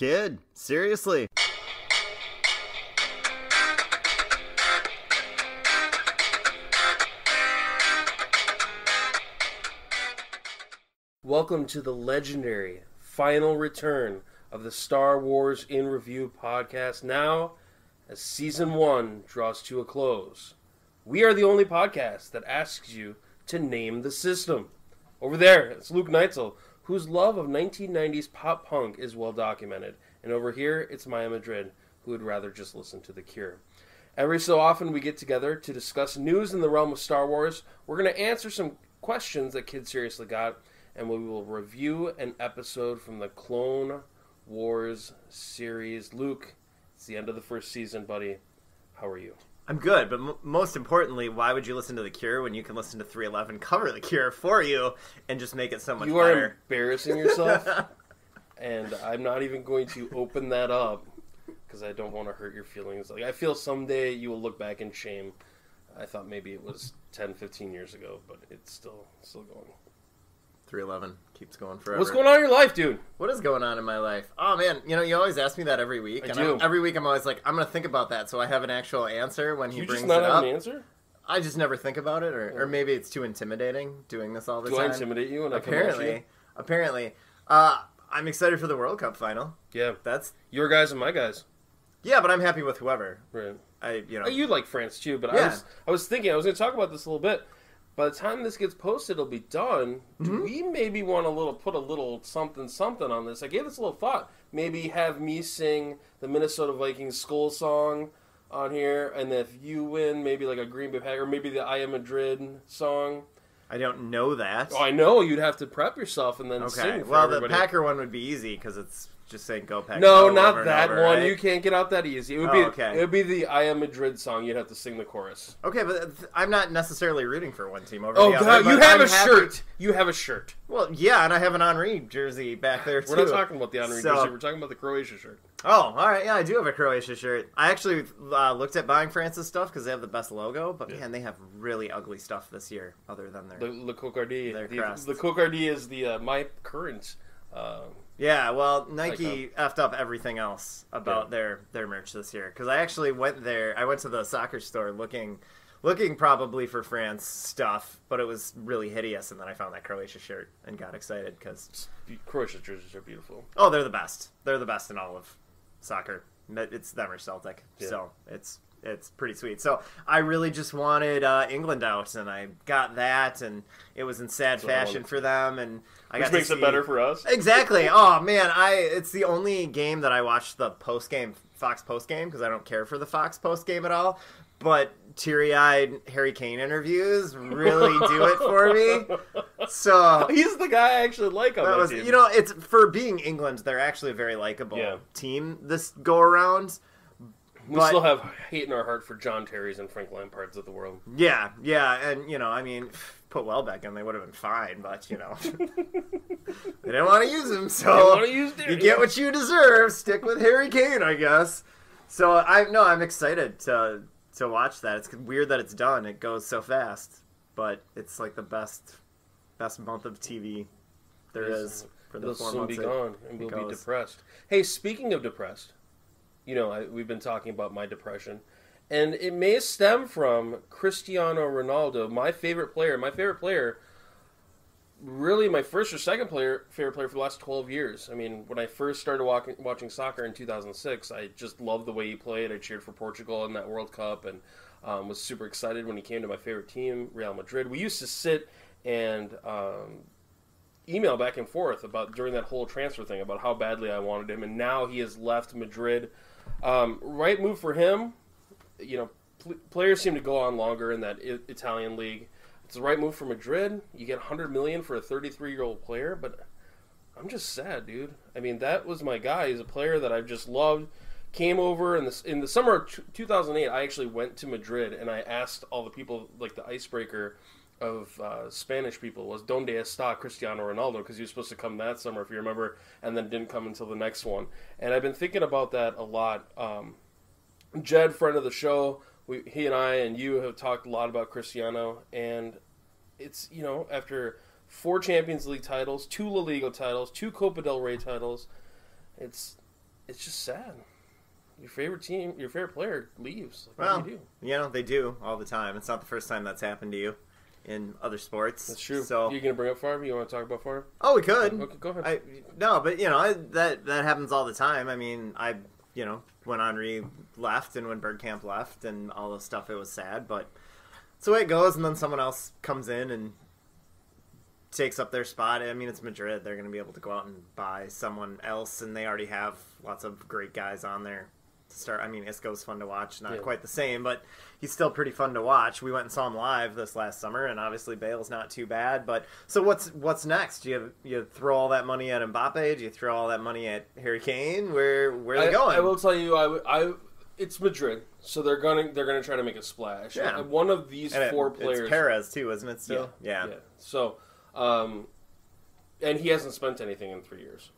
Kid, seriously. Welcome to the legendary final return of the Star Wars in Review podcast. Now, as season one draws to a close, we are the only podcast that asks you to name the system. Over there, it's Luke Neitzel, whose love of 1990s pop punk is well documented. And over here, it's Maya Madrid, who would rather just listen to The Cure. Every so often, we get together to discuss news in the realm of Star Wars. We're going to answer some questions that kids seriously got, and we will review an episode from the Clone Wars series. Luke, it's the end of the first season, buddy. How are you? I'm good, but m- most importantly, why would you listen to The Cure when you can listen to 311 cover The Cure for you and just make it so much you are embarrassing yourself, and I'm not even going to open that up because I don't want to hurt your feelings. Like I feel someday you will look back in shame. I thought maybe it was 10, 15 years ago, but it's still still going. 311 keeps going forever. What's going on in your life, dude? What is going on in my life? Oh man, you know, you always ask me that every week, I and do. I'm- every week I'm always like, I'm gonna think about that, so I have an actual answer when he You brings just not it have up. an answer? I just never think about it, or, or maybe it's too intimidating doing this all the Do I time. intimidate you? And I apparently, launch apparently, uh, I'm excited for the World Cup final. yeah, That's your guys and my guys. yeah, but I'm happy with whoever. Right. I you know. Oh, You like France too, but I Yeah. was I was thinking I was going to talk about this a little bit. By the time this gets posted, it'll be done. Mm-hmm. Do we maybe want a little put a little something something on this? I gave this a little thought. Maybe have me sing the Minnesota Vikings school song on here, and if you win, maybe like a Green Bay Packer, or maybe the Hala Madrid song. I don't know that. Oh, I know you'd have to prep yourself and then okay. sing. For Well, everybody. the Packer one would be easy because it's just saying "Go Packer." No, not that over, one. right? You can't get out that easy. It would Oh, be okay. it would be the Hala Madrid song. You'd have to sing the chorus. Okay, but I'm not necessarily rooting for one team over Oh the other. you have I'm a happy- shirt. You have a shirt. Well, yeah, and I have an Henry jersey back there too. We're not talking about the Henry So- jersey. We're talking about the Croatia shirt. Oh, all right. Yeah, I do have a Croatia shirt. I actually uh, looked at buying France's stuff because they have the best logo, but Yeah. man, they have really ugly stuff this year. Other than their The Le Cocardi. Their The, crest. is the uh, my current. Uh, yeah, well, Nike effed up everything else about Yeah. their their merch this year because I actually went there. I went to the soccer store looking. Looking probably for France stuff, but it was really hideous, and then I found that Croatia shirt and got excited because Croatia jerseys are beautiful. Oh, they're the best. They're the best in all of soccer. It's them or Celtic. Yeah. So it's it's pretty sweet. So I really just wanted uh, England out, and I got that, and it was in sad So fashion for them, and I Which got to makes it better for us. Exactly. Oh man, I it's the only game that I watched the post game Fox post game because I don't care for the Fox post game at all. But teary eyed Harry Kane interviews really do it for me. So He's the guy I actually like on that, was, team. you know, it's for being England, they're actually a very likable Yeah. team this go around. We but- still have hate in our heart for John Terry's and Frank Lampard's of the world. Yeah, yeah, and you know, I mean, put Welbeck in, they would have been fine, but you know, they didn't want to use him, so use you get what you deserve. Stick with Harry Kane, I guess. So I no, I'm excited to to watch that. It's weird that it's done. It goes so fast, but it's like the best best month of TV there It is for the four soon be gone, and we'll be depressed. Hey, speaking of depressed, you know, I, we've been talking about my depression, and it may stem from Cristiano Ronaldo, my favorite player. My favorite player, really, my first or second player, favorite player for the last twelve years. I mean, when I first started walking, watching soccer in two thousand six, I just loved the way he played. I cheered for Portugal in that World Cup, and um, was super excited when he came to my favorite team, Real Madrid. We used to sit and um, email back and forth about during that whole transfer thing about how badly I wanted him, and now he has left Madrid. Um, right move for him. You know, pl- players seem to go on longer in that I- Italian league. It's the right move for Madrid. You get 100 million for a 33 year old player, but I'm just sad, dude. I mean, that was my guy. He's a player that I've just loved. Came over in the in the summer of 2008. I actually went to Madrid and I asked all the people, like the icebreaker of uh, Spanish people, was "Donde está Cristiano Ronaldo?" Because he was supposed to come that summer, if you remember, and then didn't come until the next one. And I've been thinking about that a lot. Um, Jed, friend of the show, we, he and I and you have talked a lot about Cristiano, and it's you know after four Champions League titles, two La Liga titles, two Copa del Rey titles, it's it's just sad. Your favorite team, your favorite player leaves. Like, Well, do you do? you know they do all the time. It's not the first time that's happened to you in other sports. That's true. So, you're gonna bring up Favre? You want to talk about Favre? oh, we could. Okay, go ahead. I no, but you know I, that that happens all the time. I mean, I you know when Henry left and when Bergkamp left and all this stuff, it was sad, but it's the way it goes. And then someone else comes in and takes up their spot. I mean, it's Madrid; they're going to be able to go out and buy someone else, and they already have lots of great guys on there to start. I mean, Isco's fun to watch, not Yeah. quite the same, but he's still pretty fun to watch. We went and saw him live this last summer, and obviously Bale's not too bad. But so what's what's next? Do you you throw all that money at Mbappe? Do you throw all that money at Harry Kane? Where where are they I, going? I will tell you, I, I it's Madrid, so they're gonna they're gonna try to make a splash. Yeah. And One of these And it- four players, It's Perez too, isn't it? Still, yeah. So, um, and he hasn't spent anything in three years.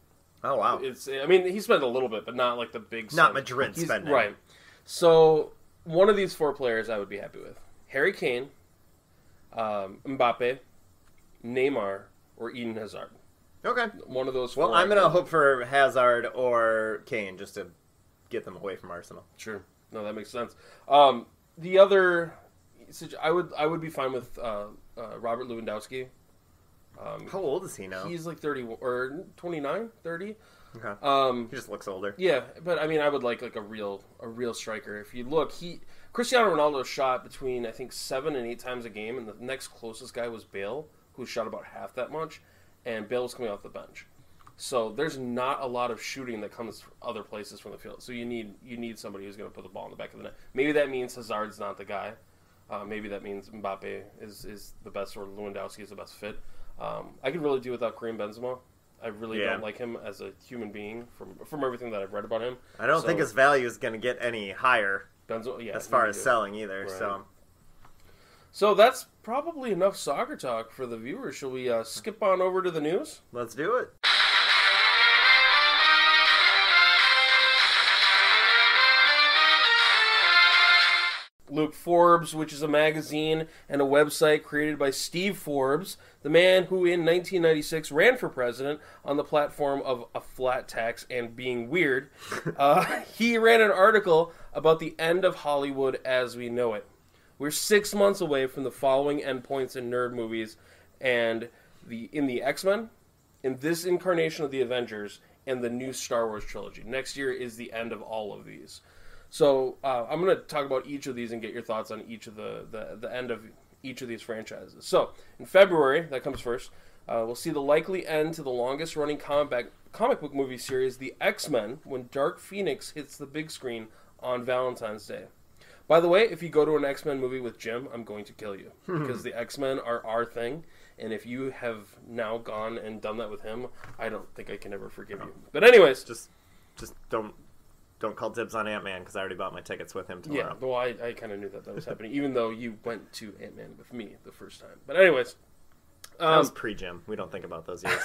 Oh wow. It's I mean he spent a little bit, but not like the big. Not sum. Madrid He's- spending. right? So one of these four players I would be happy with: Harry Kane, um, Mbappe, Neymar, or Eden Hazard. Okay. One of those. Well, four I'm gonna hope for Hazard or Kane just to get them away from Arsenal. Sure. No, that makes sense. Um, the other, I would I would be fine with uh, uh, Robert Lewandowski. Um, How old is he now? he's like 30 or 29, 30. okay. Um, He just looks older. yeah, but I mean, I would like like a real a real striker. If you look, he Cristiano Ronaldo shot between I think seven and eight times a game, and the next closest guy was Bale, who shot about half that much, and Bale was coming off the bench. So there's not a lot of shooting that comes other places from the field. So you need you need somebody who's going to put the ball in the back of the net. Maybe that means Hazard's not the guy. Uh, maybe that means Mbappe is, is the best or Lewandowski is the best fit. Um, I could really do without Karim Benzema. I really Yeah. don't like him as a human being from from everything that I've read about him. I don't So- think his value is going to get any higher Benzema, yeah, as far as selling either. Right. So So that's probably enough soccer talk for the viewers. Shall we uh, skip on over to the news? let's do it. Luke Forbes, which is a magazine and a website created by Steve Forbes, the man who in 1996 ran for president on the platform of a flat tax and being weird. uh, he ran an article about the end of Hollywood as we know it. We're six months away from the following endpoints in nerd movies, and the in the X Men, in this incarnation of the Avengers, and the new Star Wars trilogy. Next year is the end of all of these. So uh, I'm going to talk about each of these and get your thoughts on each of the, the, the end of each of these franchises. So in February, that comes first, uh, we'll see the likely end to the longest running comic, comic book movie series, The X Men, when Dark Phoenix hits the big screen on Valentine's Day. By the way, if you go to an X Men movie with Jim, I'm going to kill you because the X Men are our thing. And if you have now gone and done that with him, I don't think I can ever forgive you. But anyways, Just just don't don't call dibs on Ant Man because I already bought my tickets with him tomorrow. Yeah, well, I, I kind of knew that that was happening, even though you went to Ant Man with me the first time. But anyways, that um, was pre Jim. We don't think about those years.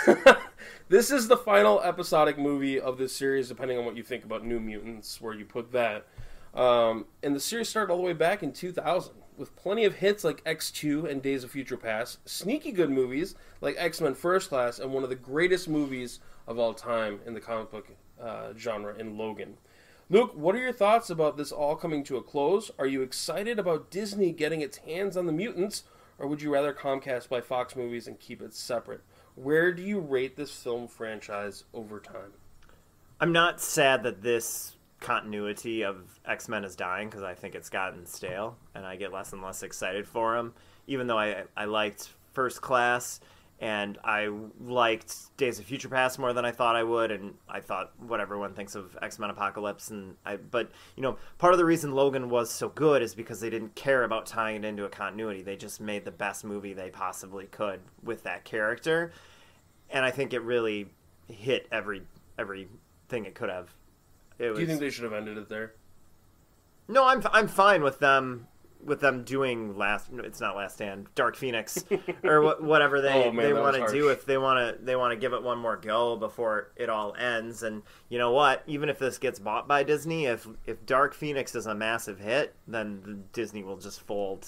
this is the final episodic movie of this series, depending on what you think about New Mutants, where you put that. Um, and the series started all the way back in 2000, with plenty of hits like X2 and Days of Future Past, sneaky good movies like X Men First Class, and one of the greatest movies of all time in the comic book uh, genre in Logan. Luke, what are your thoughts about this all coming to a close? Are you excited about Disney getting its hands on the mutants, or would you rather Comcast buy Fox movies and keep it separate? Where do you rate this film franchise over time? I'm not sad that this continuity of X Men is dying because I think it's gotten stale, and I get less and less excited for them. Even though I I liked First Class and I liked Days of Future Past more than I thought I would, and I thought what everyone thinks of X Men Apocalypse, and I but you know part of the reason Logan was so good is because they didn't care about tying it into a continuity. They just made the best movie they possibly could with that character, and I think it really hit every everything it could have. It Do you think they should have ended it there? no, I'm I'm fine with them with them doing last. It's not Last Stand, Dark Phoenix, or wha- whatever they Oh, man, they want to do. If they want to they want to give it one more go before it all ends. And you know what? Even if this gets bought by Disney, if if Dark Phoenix is a massive hit, then Disney will just fold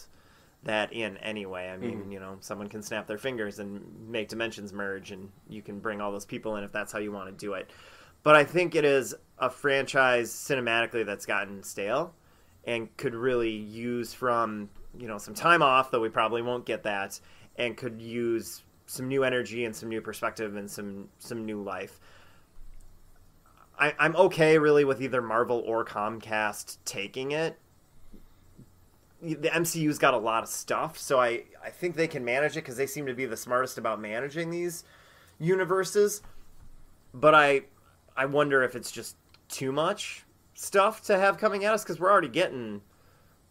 that in anyway. I mean, Mm-hmm. you know, someone can snap their fingers and make dimensions merge, and you can bring all those people in if that's how you want to do it. But I think it is a franchise cinematically that's gotten stale and could really use from you know some time off, though we probably won't get that, and could use some new energy and some new perspective and some some new life. I, I'm okay really with either Marvel or Comcast taking it. The MCU's got a lot of stuff, so I, I think they can manage it because they seem to be the smartest about managing these universes. But I I wonder if it's just too much stuff to have coming at us because we're already getting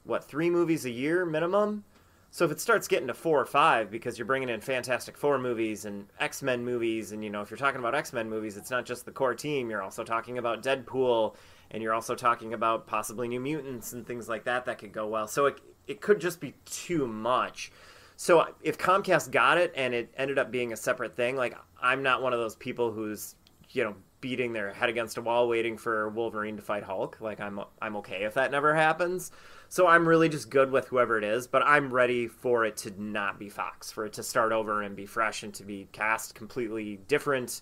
what three movies a year minimum. So if it starts getting to four or five because you're bringing in Fantastic Four movies and X Men movies, and you know if you're talking about X Men movies, it's not just the core team. You're also talking about Deadpool, and you're also talking about possibly New Mutants and things like that that could go well. So it it could just be too much. So if Comcast got it and it ended up being a separate thing, like I'm not one of those people who's you know beating their head against a wall waiting for Wolverine to fight Hulk. Like I'm I'm okay if that never happens. So I'm really just good with whoever it is, but I'm ready for it to not be Fox, for it to start over and be fresh and to be cast completely different.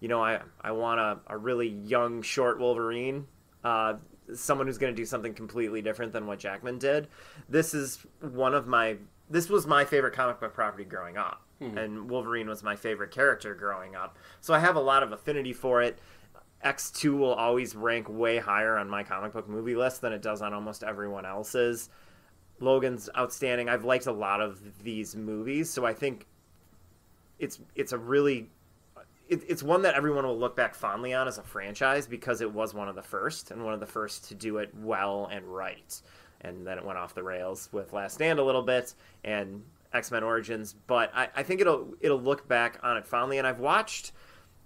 You know, I I want a, a really young, short Wolverine. Uh, someone who's going to do something completely different than what Jackman did. This is one of my this was my favorite comic book property growing up. Mm-hmm. And Wolverine was my favorite character growing up. So I have a lot of affinity for it. X2 will always rank way higher on my comic book movie list than it does on almost everyone else's. Logan's outstanding. I've liked a lot of these movies, so I think it's it's a really it, it's one that everyone will look back fondly on as a franchise because it was one of the first and one of the first to do it well and right. And then it went off the rails with Last Stand a little bit and X Men Origins, but I, I think it'll it'll look back on it fondly. And I've watched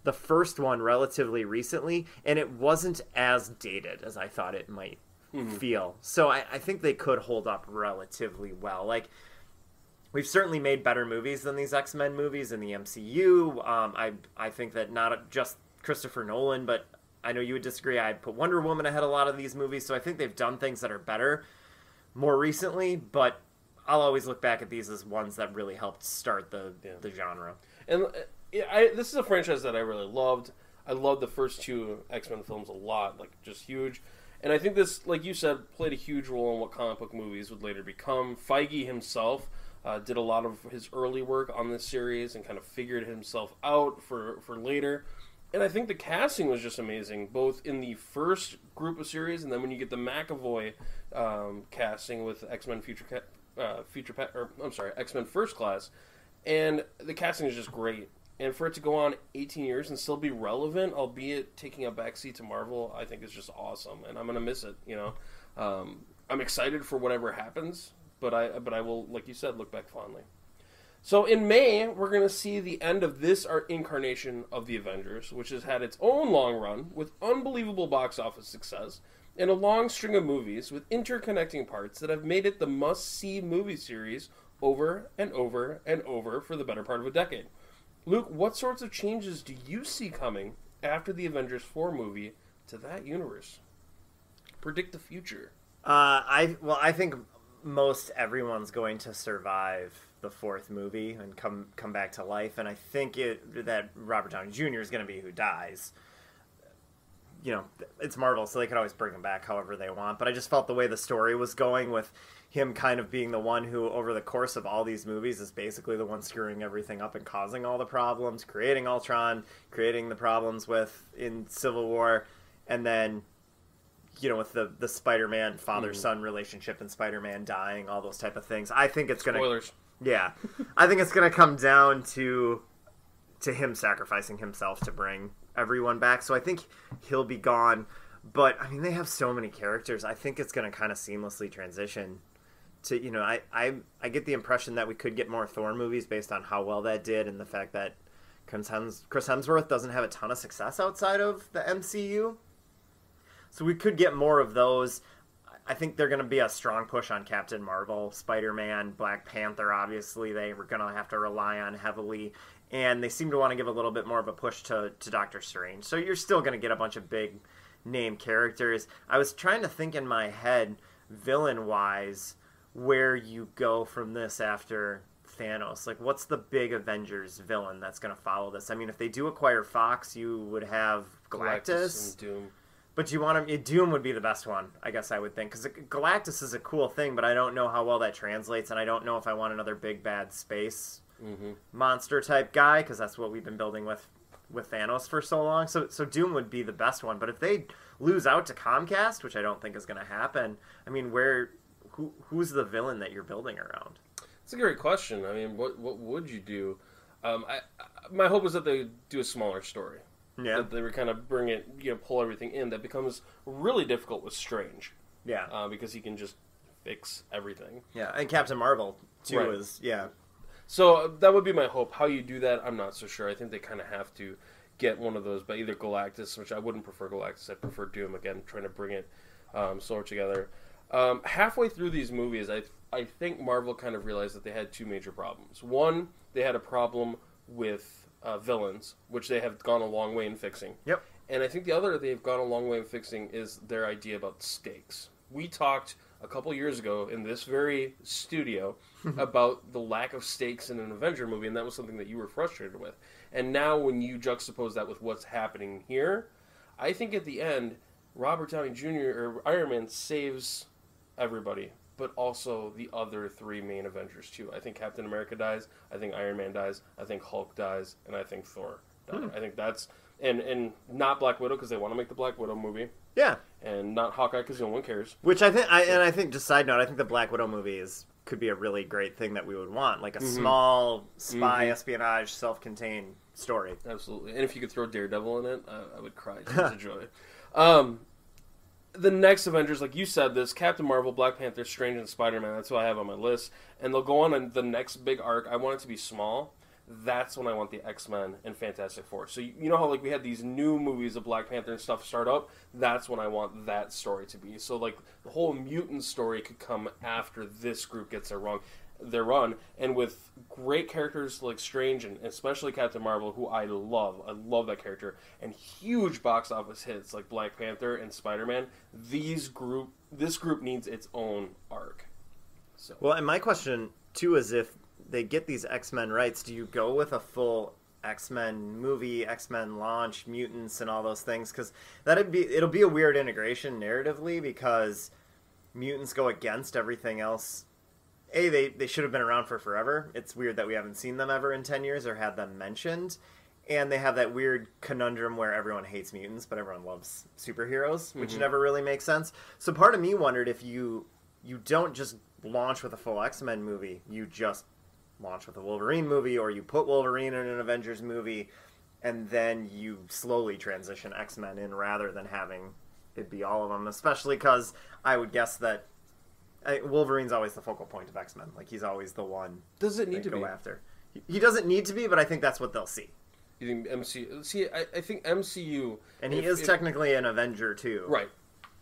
the first one relatively recently, and it wasn't as dated as I thought it might mm-hmm. feel. So I, I think they could hold up relatively well. Like we've certainly made better movies than these X Men movies in the MCU. Um, I I think that not just Christopher Nolan, but I know you would disagree. I'd put Wonder Woman ahead of a lot of these movies, so I think they've done things that are better more recently. But I'll always look back at these as ones that really helped start the yeah. the genre. And I, this is a franchise that I really loved. I loved the first two X Men films a lot, like just huge. And I think this, like you said, played a huge role in what comic book movies would later become. Feige himself uh, did a lot of his early work on this series and kind of figured himself out for, for later. And I think the casting was just amazing, both in the first group of series and then when you get the McAvoy um, casting with X Men Future uh, Future or I'm sorry, X Men First Class, and the casting is just great and for it to go on 18 years and still be relevant, albeit taking a backseat to Marvel, I think is just awesome, and I'm gonna miss it. You know, um, I'm excited for whatever happens, but I but I will, like you said, look back fondly. So in May, we're gonna see the end of this art incarnation of the Avengers, which has had its own long run with unbelievable box office success and a long string of movies with interconnecting parts that have made it the must-see movie series over and over and over for the better part of a decade. Luke, what sorts of changes do you see coming after the Avengers 4 movie to that universe? Predict the future. Uh, I well, I think most everyone's going to survive the fourth movie and come come back to life, and I think it that Robert Downey Jr. is going to be who dies. You know, it's Marvel, so they could always bring him back however they want. But I just felt the way the story was going with him kind of being the one who, over the course of all these movies, is basically the one screwing everything up and causing all the problems, creating Ultron, creating the problems with in Civil War, and then you know with the the Spider-Man father-son mm. relationship and Spider-Man dying, all those type of things. I think it's gonna spoilers. Yeah, I think it's gonna come down to to him sacrificing himself to bring everyone back. So I think he'll be gone. But I mean, they have so many characters. I think it's going to kind of seamlessly transition to you know I, I I get the impression that we could get more Thor movies based on how well that did and the fact that Chris Hemsworth doesn't have a ton of success outside of the MCU. So we could get more of those. I think they're going to be a strong push on Captain Marvel, Spider Man, Black Panther. Obviously, they were going to have to rely on heavily, and they seem to want to give a little bit more of a push to to Doctor Strange. So you're still going to get a bunch of big name characters. I was trying to think in my head, villain wise, where you go from this after Thanos. Like, what's the big Avengers villain that's going to follow this? I mean, if they do acquire Fox, you would have Galactus. Galactus and Doom. But do you want to? Doom would be the best one, I guess I would think, because Galactus is a cool thing, but I don't know how well that translates, and I don't know if I want another big bad space Mhm. monster type guy, because that's what we've been building with with Thanos for so long. So so Doom would be the best one. But if they lose out to Comcast, which I don't think is going to happen, I mean, where who who's the villain that you're building around? It's a great question. I mean, what what would you do? Um, I, I my hope is that they do a smaller story. Yeah, That they would kind of bring it, you know, pull everything in. That becomes really difficult with Strange yeah, uh, because he can just fix everything. yeah. And Captain Marvel too Right. is yeah. So uh, that would be my hope. How you do that, I'm not so sure. I think they kind of have to get one of those, but either Galactus, which I wouldn't prefer Galactus, I prefer Doom. Again, trying to bring it um, slower together. Um, halfway through these movies, I I think Marvel kind of realized that they had two major problems. One, they had a problem with uh, villains, which they have gone a long way in fixing. Yep. And I think the other they've gone a long way in fixing is their idea about stakes. We talked a couple years ago in this very studio about the lack of stakes in an Avenger movie, and that was something that you were frustrated with. And now, when you juxtapose that with what's happening here, I think at the end, Robert Downey Jr. or Iron Man saves everybody, but also the other three main Avengers too. I think Captain America dies. I think Iron Man dies. I think Hulk dies, and I think Thor. Dies. I think that's and and not Black Widow because they want to make the Black Widow movie, Yeah, and not Hawkeye because no one cares. which I think, I, and I think, just side note, I think the Black Widow movie is could be a really great thing that we would want, like a Mm-hmm. small spy espionage, self-contained story. Absolutely. And if you could throw Daredevil in it, I, I would cry tears of joy. Um, the next Avengers, like you said, this Captain Marvel, Black Panther, Strange, and Spider Man. That's what I have on my list. And they'll go on the next big arc. I want it to be small. That's when I want the X Men and Fantastic Four. So you, you know how like we had these new movies of Black Panther and stuff start up. That's when I want that story to be. So like the whole mutant story could come after this group gets their run, their run, and with great characters like Strange and especially Captain Marvel, who I love. I love that character, and huge box office hits like Black Panther and Spider Man. These group, this group needs its own arc. So Well, and my question too is if they get these X Men rights, do you go with a full X Men movie, X Men launch, mutants, and all those things? Because that'd be it'll be a weird integration narratively because mutants go against everything else. A, they they should have been around for forever. It's weird that we haven't seen them ever in ten years or had them mentioned. And they have that weird conundrum where everyone hates mutants, but everyone loves superheroes, which mm-hmm. never really makes sense. So part of me wondered if you you don't just launch with a full X Men movie, you just launch with a Wolverine movie, or you put Wolverine in an Avengers movie, and then you slowly transition X Men in rather than having it be all of them. Especially because I would guess that I, Wolverine's always the focal point of X Men. Like he's always the one does it need to go be? after. He, he doesn't need to be, but I think that's what they'll see. You think MCU? See, I, I think MCU, And he if- is if- technically an Avenger too. Right.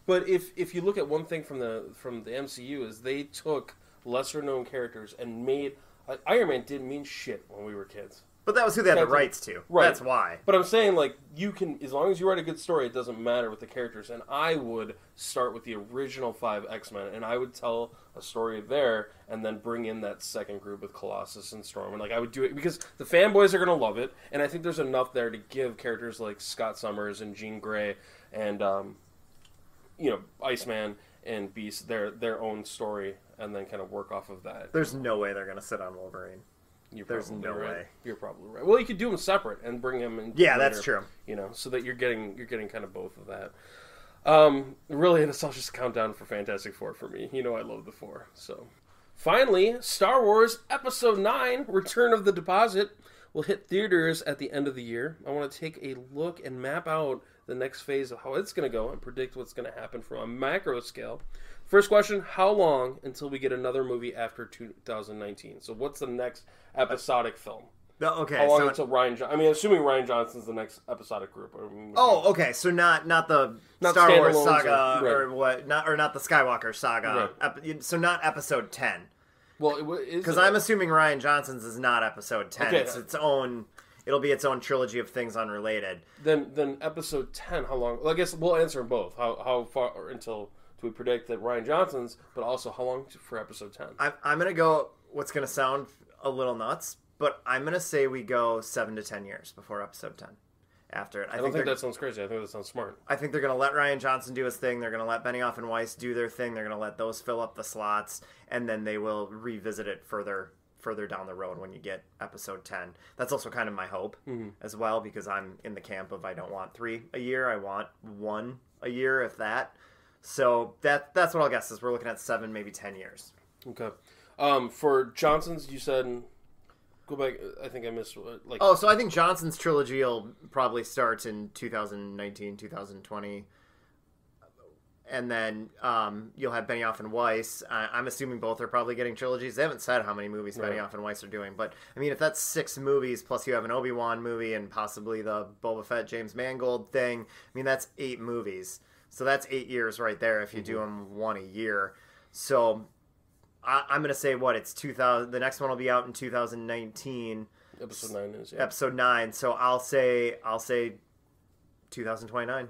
But if if you look at one thing from the from the MCU is they took lesser known characters and made like, Iron Man didn't mean shit when we were kids. But that was who they had the rights to. Right. That's why. But I'm saying like you can as long as you write a good story, it doesn't matter with the characters. And I would start with the original five X Men, and I would tell a story there, and then bring in that second group with Colossus and Storm, and like I would do it because the fanboys are gonna love it, and I think there's enough there to give characters like Scott Summers and Jean Grey and um, you know Iceman and Beast their their own story, and then kind of work off of that. There's no way they're gonna sit on Wolverine. You're There's probably no right. way. You're probably right. Well, you could do them separate and bring them in. Yeah, later, that's true. You know, so that you're getting you're getting kind of both of that. Um, really, this all just a countdown for Fantastic Four for me. You know, I love the four. So, finally, Star Wars Episode Nine: Return of the Deposit will hit theaters at the end of the year. I want to take a look and map out the next phase of how it's going to go and predict what's going to happen from a macro scale. First question: How long until we get another movie after 2019? So, what's the next episodic film? Okay. How long so- until Rian? Jo- I mean, assuming Rian Johnson's the next episodic group. I mean, Oh, okay. So not not the Not Star Wars saga or- or, what? Not or not the Skywalker saga. Right. Ep- so not episode ten. well, it, wa- is Because I'm assuming Rian Johnson's is not episode ten. Okay. It's its own. It'll be its own trilogy of things unrelated. then then episode ten. How long? Well, I guess we'll answer them both. How how far until do we predict that Rian Johnson's? But also, how long for episode ten? I'm I'm gonna go. What's gonna sound a little nuts, but I'm gonna say we go seven to ten years before episode ten, after it. I, don't think that sounds crazy. I think that sounds smart. I think they're going to let Rian Johnson do his thing. They're going to let Benioff and Weiss do their thing. They're going to let those fill up the slots, and then they will revisit it further further down the road when you get episode 10. That's also kind of my hope Mm-hmm. as well because I'm in the camp of I don't want 3 a year. I want 1 a year if that. So that that's what I'll guess is we're looking at 7 maybe 10 years. Okay. Um, for Johnson's, you said go back. I think I missed uh, like. Oh, so I think Johnson's trilogy will probably start in 2019, 2020. And then um, you'll have Benioff and Weiss. I, I'm assuming both are probably getting trilogies. They haven't said how many movies Right. Benioff and Weiss are doing, but I mean, if that's six movies plus you have an Obi Wan movie and possibly the Boba Fett James Mangold thing, I mean, that's eight movies. So that's eight years right there if you do mm-hmm. them one a year. So I, I'm going to say what it's 2000. The next one will be out in 2019 episode nine is yeah. episode nine. So I'll say I'll say 2029.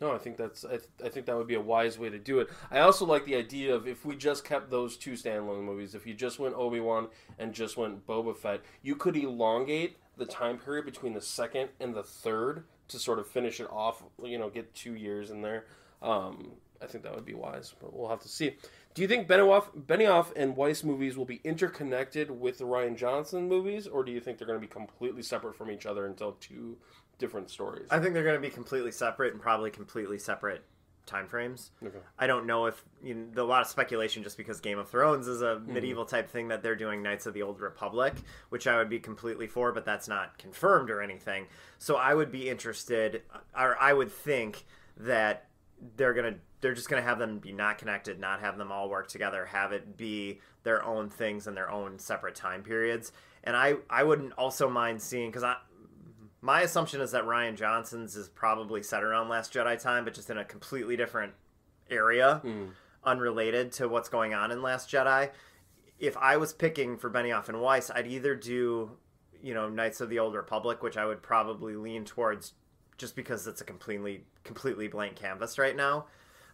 No, I think that's I, th- I think that would be a wise way to do it. I also like the idea of if we just kept those two standalone movies, if you just went Obi Wan and just went Boba Fett, you could elongate the time period between the second and the third to sort of finish it off. You know, get two years in there. Um, I think that would be wise, but we'll have to see. Do you think Benioff, Benioff and Weiss movies will be interconnected with the Rian Johnson movies, or do you think they're going to be completely separate from each other and tell two different stories? I think they're going to be completely separate and probably completely separate time frames. Okay. I don't know if you know, a lot of speculation just because Game of Thrones is a hmm. medieval type thing that they're doing Knights of the Old Republic, which I would be completely for, but that's not confirmed or anything. So I would be interested, or I would think that they're gonna they're just gonna have them be not connected, not have them all work together, have it be their own things and their own separate time periods. And I I wouldn't also mind seeing because I my assumption is that Rian Johnson's is probably set around Last Jedi time, but just in a completely different area, hmm. unrelated to what's going on in Last Jedi. If I was picking for Benioff and Weiss, I'd either do, you know, Knights of the Old Republic, which I would probably lean towards just because it's a completely completely blank canvas right now.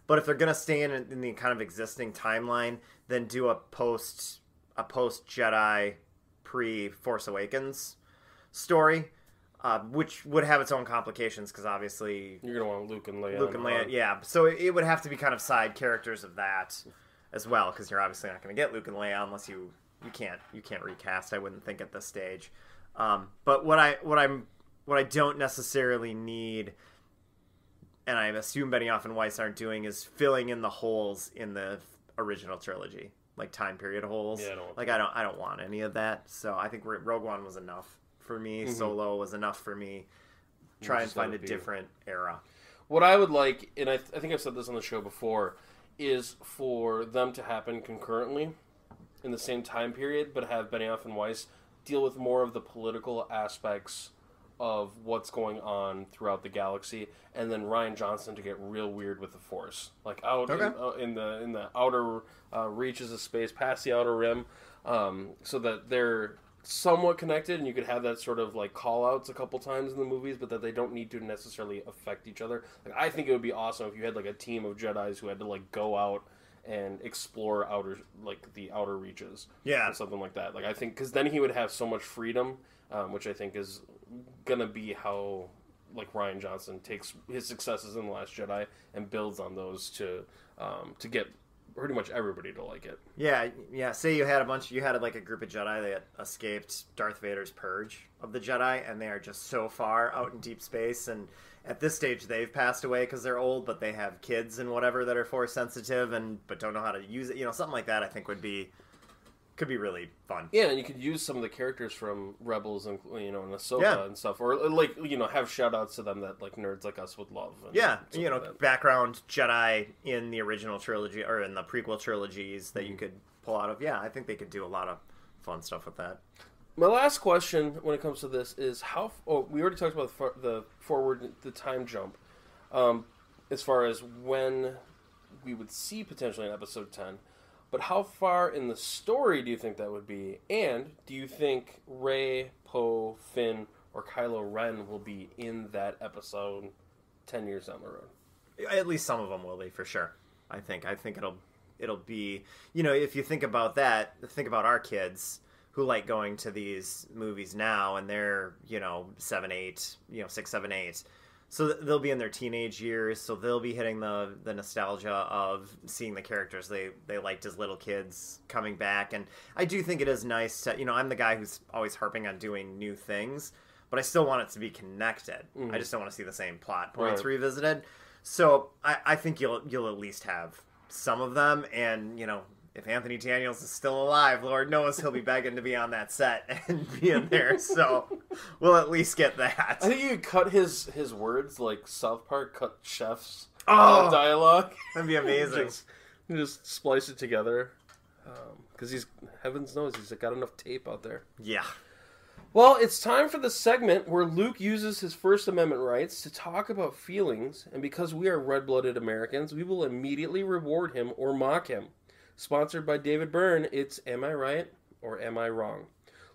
But if they're gonna stay in, in the kind of existing timeline, then do a post a post Jedi pre Force Awakens story, uh, which would have its own complications because obviously You're gonna want Luke and Leia. Luke and Leia, yeah. So it, it would have to be kind of side characters of that as well, because you're obviously not going to get Luke and Leia unless you you can't you can't recast. I wouldn't think at this stage. Um, but what I what I'm what I don't necessarily need, and I assume Benioff and Weiss aren't doing, is filling in the holes in the original trilogy, like time period holes. Yeah, I like I don't I don't want any of that. So I think Rogue One was enough for me. Solo was enough for me. Try and find a different era. What I would like, and I, th- I think I've said this on the show before, is for them to happen concurrently in the same time period, but have Benioff and Weiss deal with more of the political aspects of what's going on throughout the galaxy, and then Rian Johnson to get real weird with the Force, like out in, uh, in the in the outer uh, reaches of space, past the outer rim, um, so that they're somewhat connected, and you could have that sort of like call outs a couple times in the movies, but that they don't need to necessarily affect each other. Like I think it would be awesome if you had like a team of Jedi's who had to like go out and explore outer like the outer reaches Yeah. or something like that like i think because then he would have so much freedom um, which i think is gonna be how like rian johnson takes his successes in the last jedi and builds on those to um, to get pretty much everybody to like it Yeah, yeah. Say you had a bunch, you had like a group of Jedi that escaped Darth Vader's purge of the Jedi, and they are just so far out in deep space. And at this stage, they've passed away because they're old, but they have kids and whatever that are force sensitive and but don't know how to use it. You know, something like that. I think would be could be really fun. yeah and you could use some of the characters from rebels and you know and ahsoka Yeah. and stuff or like you know have shout outs to them that like nerds like us would love and Yeah, stuff you know, like background Jedi in the original trilogy or in the prequel trilogies that you could pull out of. Yeah, I think they could do a lot of fun stuff with that. My last question when it comes to this is how. f- Oh, we already talked about the forward, the time jump, um, as far as when we would see potentially in episode ten. But how far in the story do you think that would be? And do you think Rey, Poe, Finn, or Kylo Ren will be in that episode ten years down the road? At least some of them will be for sure. I think. I think it'll it'll be. You know, if you think about that, think about our kids who like going to these movies now, and they're you know seven, eight, you know six, seven, eight. So they'll be in their teenage years, so they'll be hitting the the nostalgia of seeing the characters they they liked as little kids coming back. And I do think it is nice to you know I'm the guy who's always harping on doing new things, but I still want it to be connected. I mm-hmm. just don't want to see the same plot points Right. revisited. So I, I think you'll you'll at least have some of them, and you know if Anthony Daniels is still alive, Lord knows he'll be begging to be on that set and be in there. So we'll at least get that. I think you cut his his words like South Park cut chefs Oh. uh, dialogue. That'd be amazing. just, just splice it together. Because he's heavens knows he's got enough tape out there. Yeah. Well, it's time for the segment where Luke uses his First Amendment rights to talk about feelings, and because we are red blooded Americans, we will immediately reward him or mock him. Sponsored by David Byrne, it's Am I Right or Am I Wrong?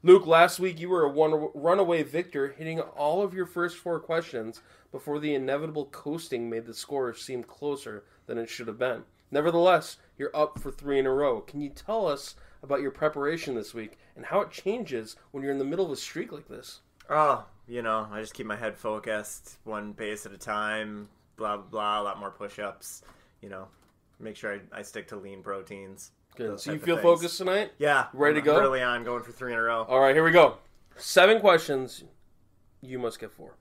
Luke, last week you were a one- runaway victor, hitting all of your first four questions before the inevitable coasting made the score seem closer than it should have been. Nevertheless, you're up for three in a row. Can you tell us about your preparation this week and how it changes when you're in the middle of a streak like this? Oh, you know, I just keep my head focused, one pace at a time, blah, blah, blah, a lot more push ups, you know, make sure I, I stick to lean proteins. Good. So you feel focused tonight? Yeah. Ready to I'm go? Early on, going for three in a row. All right, here we go. Seven questions. You must get four.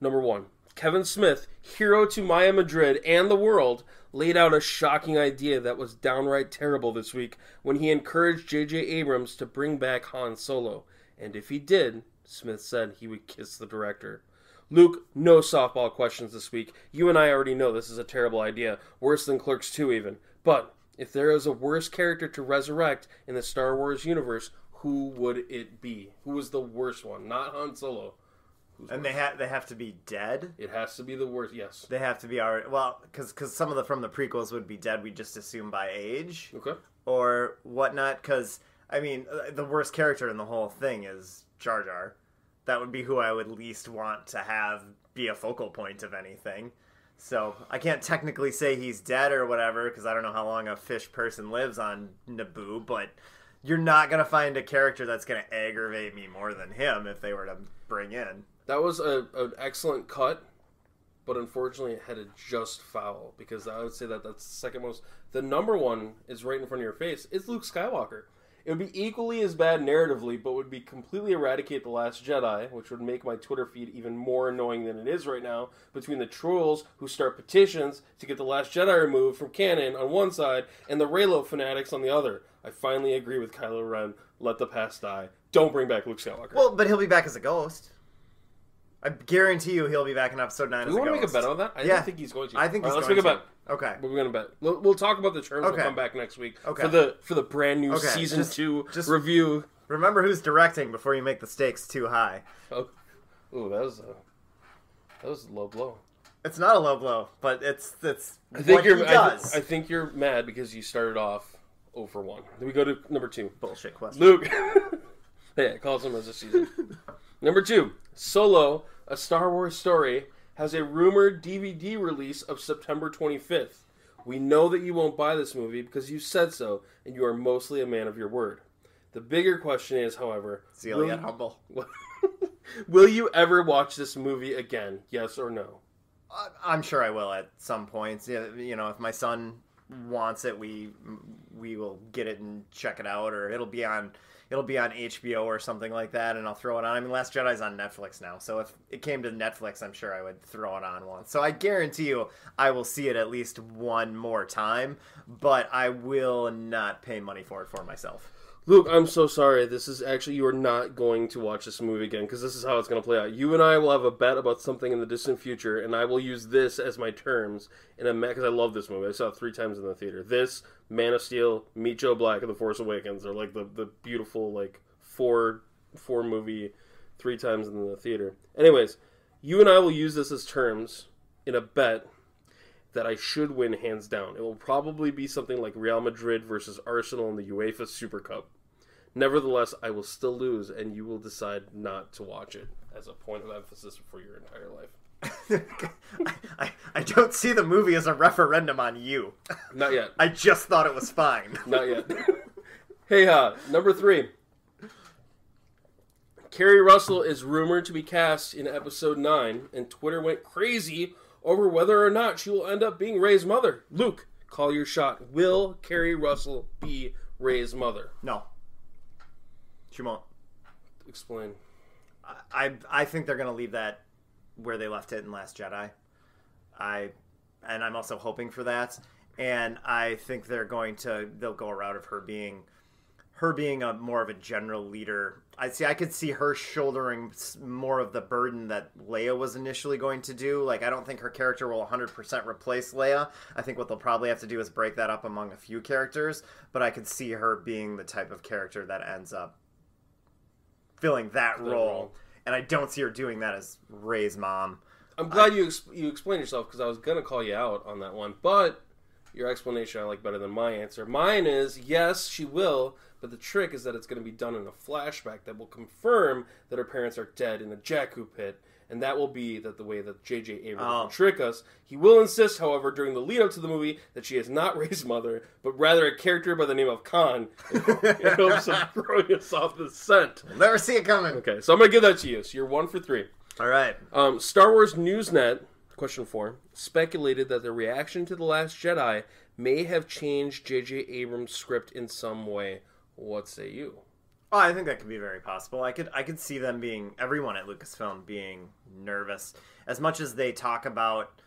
Number one Kevin Smith, hero to Maya Madrid and the world, laid out a shocking idea that was downright terrible this week when he encouraged J.J. Abrams to bring back Han Solo. And if he did, Smith said he would kiss the director. Luke, no softball questions this week. You and I already know this is a terrible idea, worse than Clerks 2 even. But if there is a worse character to resurrect in the Star Wars universe, who would it be? Who is the worst one? Not Han Solo. Who's And worse? they, ha- they have to be dead. It has to be the worst. Yes. They have to be already. Well, because because some of the from the prequels would be dead, we just assume by age. Okay. or whatnot. Because I mean, uh, the worst character in the whole thing is Jar Jar. That would be who I would least want to have be a focal point of anything. So I can't technically say he's dead or whatever because I don't know how long a fish person lives on Naboo. But you're not gonna find a character that's gonna aggravate me more than him if they were to bring in. That was a, an excellent cut, but unfortunately it had a just foul because I would say that that's the second most. The number one is right in front of your face. It's Luke Skywalker. It would be equally as bad narratively, but would be completely eradicate the Last Jedi, which would make my Twitter feed even more annoying than it is right now. Between the trolls who start petitions to get the Last Jedi removed from canon on one side, and the Reylo fanatics on the other, I finally agree with Kylo Ren. Let the past die. Don't bring back Luke Skywalker. Well, but he'll be back as a ghost. I guarantee you he'll be back in episode nine. Do we want to make a bet on that? I Yeah. don't think he's going to. I think he's right, let's going make a to. bet. Okay. We're gonna bet. We'll, we'll talk about the terms. We'll come back next week Okay. for the for the brand new Okay, season just- two just- review. Remember who's directing before you make the stakes too high. Oh, ooh, that was a that was a low blow. It's not a low blow, but it's it's I think you're. I, does. I think you're mad because you started off 0 for one. Then we go to number two. Bullshit question. Luke. yeah, calls him as a season. Number two, Solo, a Star Wars story, has a rumored DVD release of September 25th. We know that you won't buy this movie because you said so, and you are mostly a man of your word. The bigger question is, however, will you- humble. will you ever watch this movie again? Yes or no? I'm sure I will at some points. You know, if my son wants it, we we will get it and check it out, or it'll be on it'll be on HBO or something like that, and I'll throw it on. I mean, Last Jedi's on Netflix now, so if it came to Netflix, I'm sure I would throw it on once. So I guarantee you, I will see it at least one more time, but I will not pay money for it for myself. Luke, I'm so sorry. This is actually you are not going to watch this movie again because this is how it's going to play out. You and I will have a bet about something in the distant future, and I will use this as my terms in a because I love this movie. I saw it three times in the theater. This, Man of Steel, Meet Joe Black, and The Force Awakens are like the the beautiful like four four movie three times in the theater. Anyways, you and I will use this as terms in a bet that I should win hands down. It will probably be something like Real Madrid versus Arsenal in the UEFA Super Cup. Nevertheless, I will still lose, and you will decide not to watch it as a point of emphasis for your entire life. I, I don't see the movie as a referendum on you. Not yet. I just thought it was fine. Not yet. Hey, uh, number three. Keri Russell is rumored to be cast in episode 9, and Twitter went crazy over whether or not she will end up being Rey's mother. Luke, call your shot. Will Keri Russell be Rey's mother? No, she won't. Explain. I I think they're gonna leave that where they left it in Last Jedi. I and I'm also hoping for that. And I think they're going to they'll go a route of her being her being a more of a general leader. I see. I could see her shouldering more of the burden that Leia was initially going to do. Like, I don't think her character will 100% replace Leia. I think what they'll probably have to do is break that up among a few characters. But I could see her being the type of character that ends up filling that That role. role. And I don't see her doing that as Rey's mom. I'm glad you ex- you explained yourself because I was gonna call you out on that one, but your explanation I like better than my answer. Mine is yes, she will, but the trick is that it's going to be done in a flashback that will confirm that her parents are dead in a Jakku pit, and that will be that the way that J.J. Abrams Oh. will trick us. He will insist, however, during the lead up to the movie, that she is not Rey's mother, but rather a character by the name of Khan, in hopes of throwing us off the scent. Never see it coming. Okay, so I'm going to give that to you. So you're one for three. All right. Um, Star Wars Newsnet, question four, speculated that the reaction to The Last Jedi may have changed J.J. Abrams' script in some way. What say you? Oh, I think that could be very possible. I could I could see them being everyone at Lucasfilm being nervous as much as they talk about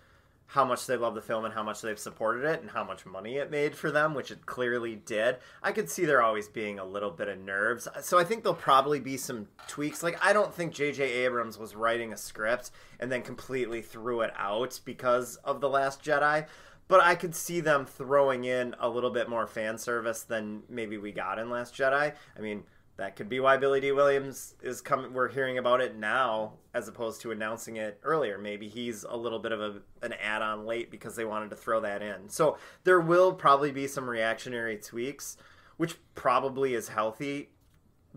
how much they love the film and how much they've supported it and how much money it made for them, which it clearly did. I could see there always being a little bit of nerves. So I think there'll probably be some tweaks. Like I don't think J.J. Abrams was writing a script and then completely threw it out because of the Last Jedi. But I could see them throwing in a little bit more fan service than maybe we got in Last Jedi. I mean, that could be why Billy Dee Williams is coming. We're hearing about it now as opposed to announcing it earlier. Maybe he's a little bit of a, an add-on late because they wanted to throw that in. So there will probably be some reactionary tweaks, which probably is healthy.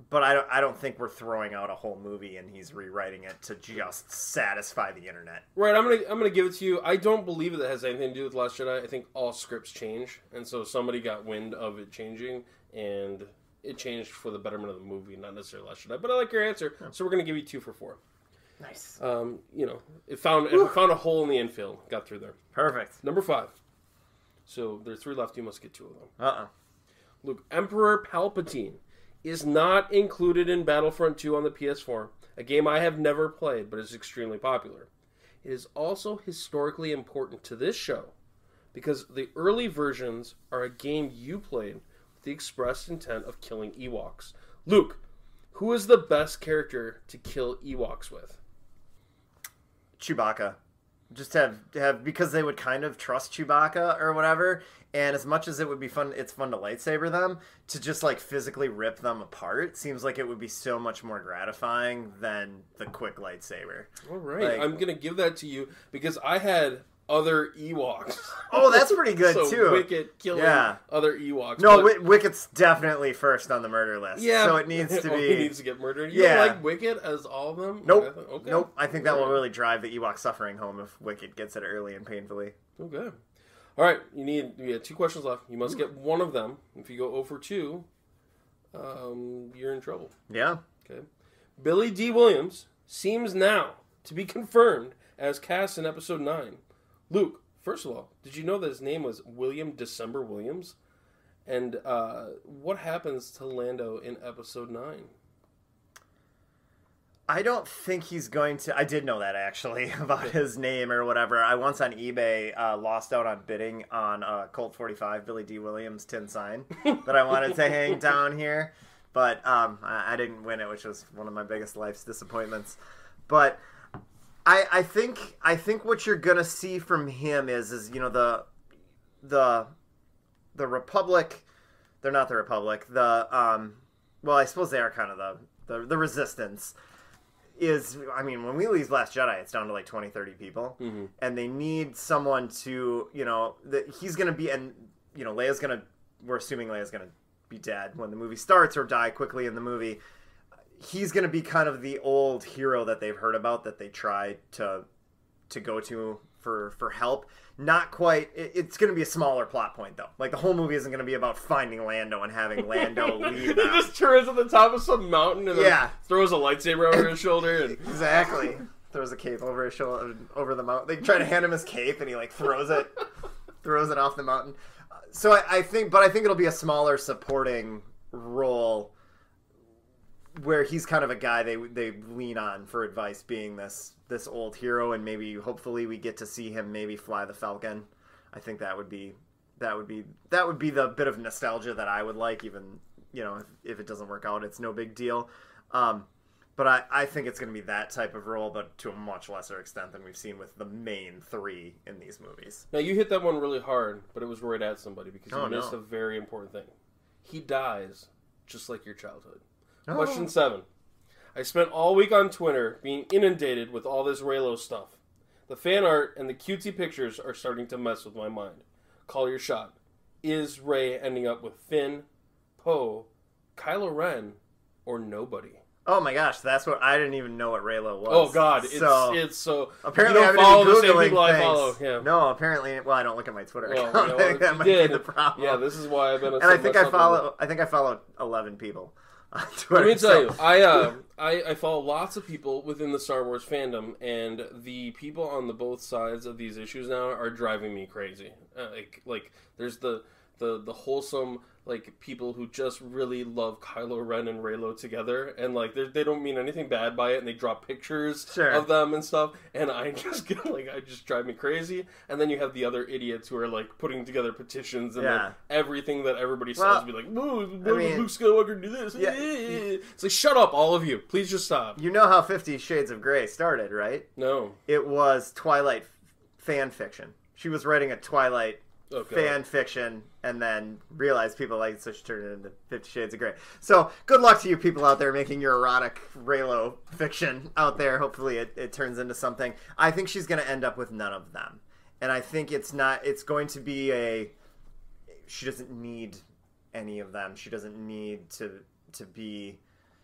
But I don't, I don't think we're throwing out a whole movie and he's rewriting it to just satisfy the internet. Right, I'm gonna I'm gonna give it to you. I don't believe that has anything to do with Last Jedi. I think all scripts change, and so somebody got wind of it changing, and it changed for the betterment of the movie, not necessarily Last Jedi. But I like your answer, so we're gonna give you two for four. Nice. Um, you know, it found it found a hole in the infield, got through there. Perfect. Number five. So there are three left. You must get two of them. Uh-uh. Look, Emperor Palpatine is not included in Battlefront 2 on the PS4, a game I have never played but is extremely popular. It is also historically important to this show because the early versions are a game you played with the expressed intent of killing Ewoks. Luke, who is the best character to kill Ewoks with? Chewbacca. Just have have because they would kind of trust Chewbacca or whatever. And as much as it would be fun, it's fun to lightsaber them. To just like physically rip them apart seems like it would be so much more gratifying than the quick lightsaber. All right, Like- I'm gonna give that to you because I had other Ewoks. Oh, that's pretty good so too. Wicket killing Yeah. other Ewoks. no, but- Wick- Wicket's definitely first on the murder list. yeah, so it needs to oh, be. he needs to get murdered. You Yeah. like Wicket as all of them? Nope. Okay. Nope. I think that will really drive the Ewok suffering home if Wicket gets it early and painfully. Okay. All right, you need you have two questions left. You must get one of them. If you go over two, um, you're in trouble. Yeah. Okay. Billy Dee Williams seems now to be confirmed as cast in episode 9. Luke, first of all, did you know that his name was William December Williams? And uh, what happens to Lando in episode 9? I don't think he's going to. I did know that actually about his name or whatever. I once on eBay uh, lost out on bidding on a Colt 45 Billy Dee Williams tin sign that I wanted to hang down here, but um, I, I didn't win it, which was one of my biggest life's disappointments. But I, I think I think what you're gonna see from him is is you know the the the Republic. They're not the Republic. The um, well, I suppose they are kind of the the, the Resistance is I mean when we leave Last Jedi it's down to like 20 30 people Mhm. and they need someone to you know that he's gonna be and you know Leia's gonna we're assuming Leia's gonna be dead when the movie starts or die quickly in the movie he's gonna be kind of the old hero that they've heard about that they try to to go to for for help. Not quite. It, it's going to be a smaller plot point though. Like the whole movie isn't going to be about finding Lando and having Lando lead. he just turns at the top of some mountain and then Yeah. throws a lightsaber over his shoulder and Exactly. Throws a cape over his shoulder, over the mountain. They try to hand him his cape, and he like throws it, throws it off the mountain. So I, I think, but I think it'll be a smaller supporting role, where he's kind of a guy they they lean on for advice, being this this old hero, and maybe hopefully we get to see him maybe fly the Falcon. I think that would be that would be that would be the bit of nostalgia that I would like, even you know if, if it doesn't work out, it's no big deal. Um, but I, I think it's going to be that type of role, but to a much lesser extent than we've seen with the main three in these movies. Now you hit that one really hard, but it was right at somebody because you Oh, no. missed a very important thing. He dies just like your childhood. Oh. Question seven. I spent all week on Twitter being inundated with all this Reylo stuff. The fan art and the cutesy pictures are starting to mess with my mind. Call your shot. Is Rey ending up with Finn, Poe, Kylo Ren, or nobody? Oh my gosh, that's what I didn't even know what Reylo was. Oh God, it's so it's so apparently you I don't haven't follow the same people I follow. Yeah. No, apparently, well, I don't look at my Twitter Well, account. yeah, I think that might you be the problem. Yeah, this is why I've been. and I think I follow. I think I follow eleven people. Let me tell you, I, uh, I I follow lots of people within the Star Wars fandom, and the people on the both sides of these issues now are driving me crazy. Uh, like like there's the the the wholesome like people who just really love Kylo Ren and Reylo together, and like they they don't mean anything bad by it, and they draw pictures Sure. of them and stuff, and I just get like I just drive me crazy. And then you have the other idiots who are like putting together petitions and Yeah. then everything that everybody says Well, be like, "Whoa, why mean- Luke Skywalker do this?" Yeah. It's like, shut up, all of you. Please just stop. You know how Fifty Shades of Grey started, right? No. It was Twilight f- fan fiction. She was writing a Twilight Fan fiction and then realized people like so she turned it into Fifty Shades of Grey. So good luck to you people out there making your erotic Reylo fiction out there. Hopefully it, it turns into something. I think she's going to end up with none of them. And I think it's not, it's going to be a, she doesn't need any of them. She doesn't need to, to be,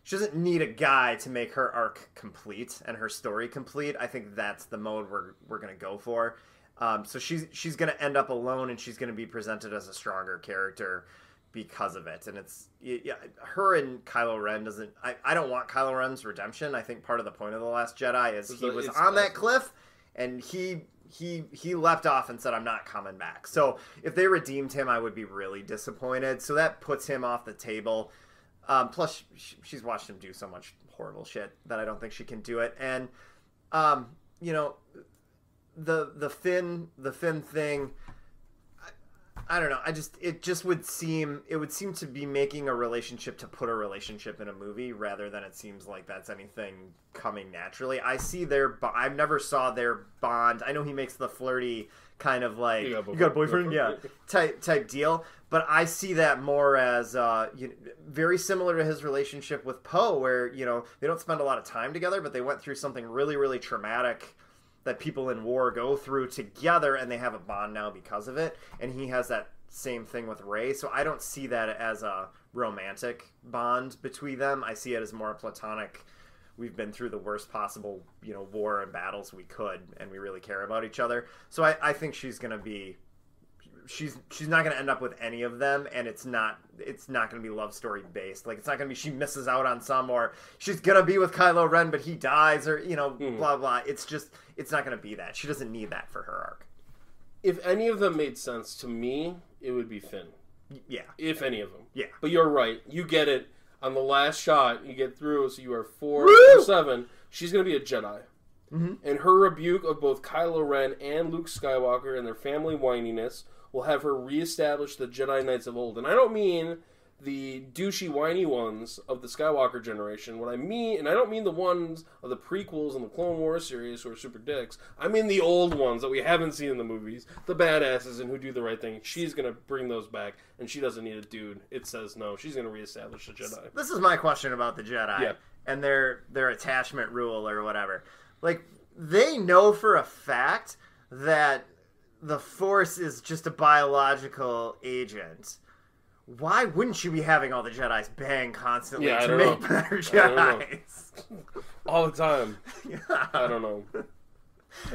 she doesn't need a guy to make her arc complete and her story complete. I think that's the mode we're, we're going to go for. Um, so she's she's going to end up alone, and she's going to be presented as a stronger character because of it. And it's yeah, her and Kylo Ren doesn't. I, I don't want Kylo Ren's redemption. I think part of the point of the Last Jedi is he was on that cliff, and he he he left off and said, "I'm not coming back." So if they redeemed him, I would be really disappointed. So that puts him off the table. Um, plus, sh- she's watched him do so much horrible shit that I don't think she can do it. And um, you know, the the Finn the Finn thing. I, I don't know. I just it just would seem it would seem to be making a relationship to put a relationship in a movie rather than it seems like that's anything coming naturally. I see their bo- I never saw their bond. I know he makes the flirty kind of like You got a you got a boyfriend? boyfriend, yeah, type type deal. But I see that more as uh, you know, very similar to his relationship with Poe, where you know they don't spend a lot of time together, but they went through something really really traumatic that people in war go through together and they have a bond now because of it. And he has that same thing with Rey so i don't see that as a romantic bond between them. I see it as more platonic. We've been through the worst possible you know war and battles we could and we really care about each other. So i, I think she's going to be she's she's not going to end up with any of them and it's not it's not going to be love story based like it's not going to be she misses out on some or she's going to be with Kylo Ren but he dies or you know blah blah it's just it's not going to be that she doesn't need that for her arc If any of them made sense to me, it would be Finn. Yeah If any of them. Yeah. But you're right. You get it. On the last shot, you get through, so you are four Woo! or seven. She's going to be a Jedi. Mm-hmm. And her rebuke of both Kylo Ren and Luke Skywalker and their family whininess will have her reestablish the Jedi Knights of old. And I don't mean the douchey, whiny ones of the Skywalker generation. What I mean, and I don't mean the ones of the prequels and the Clone Wars series who are super dicks. I mean the old ones that we haven't seen in the movies, the badasses and who do the right thing. She's gonna bring those back, and she doesn't need a dude. It says no. She's gonna reestablish the Jedi. this is my question about the Jedi Yeah. and their their attachment rule or whatever. Like they know for a fact that the Force is just a biological agent. Why wouldn't you be having all the Jedi's bang constantly Yeah, to make know. better I don't know. Jedi's? All the time. I don't know.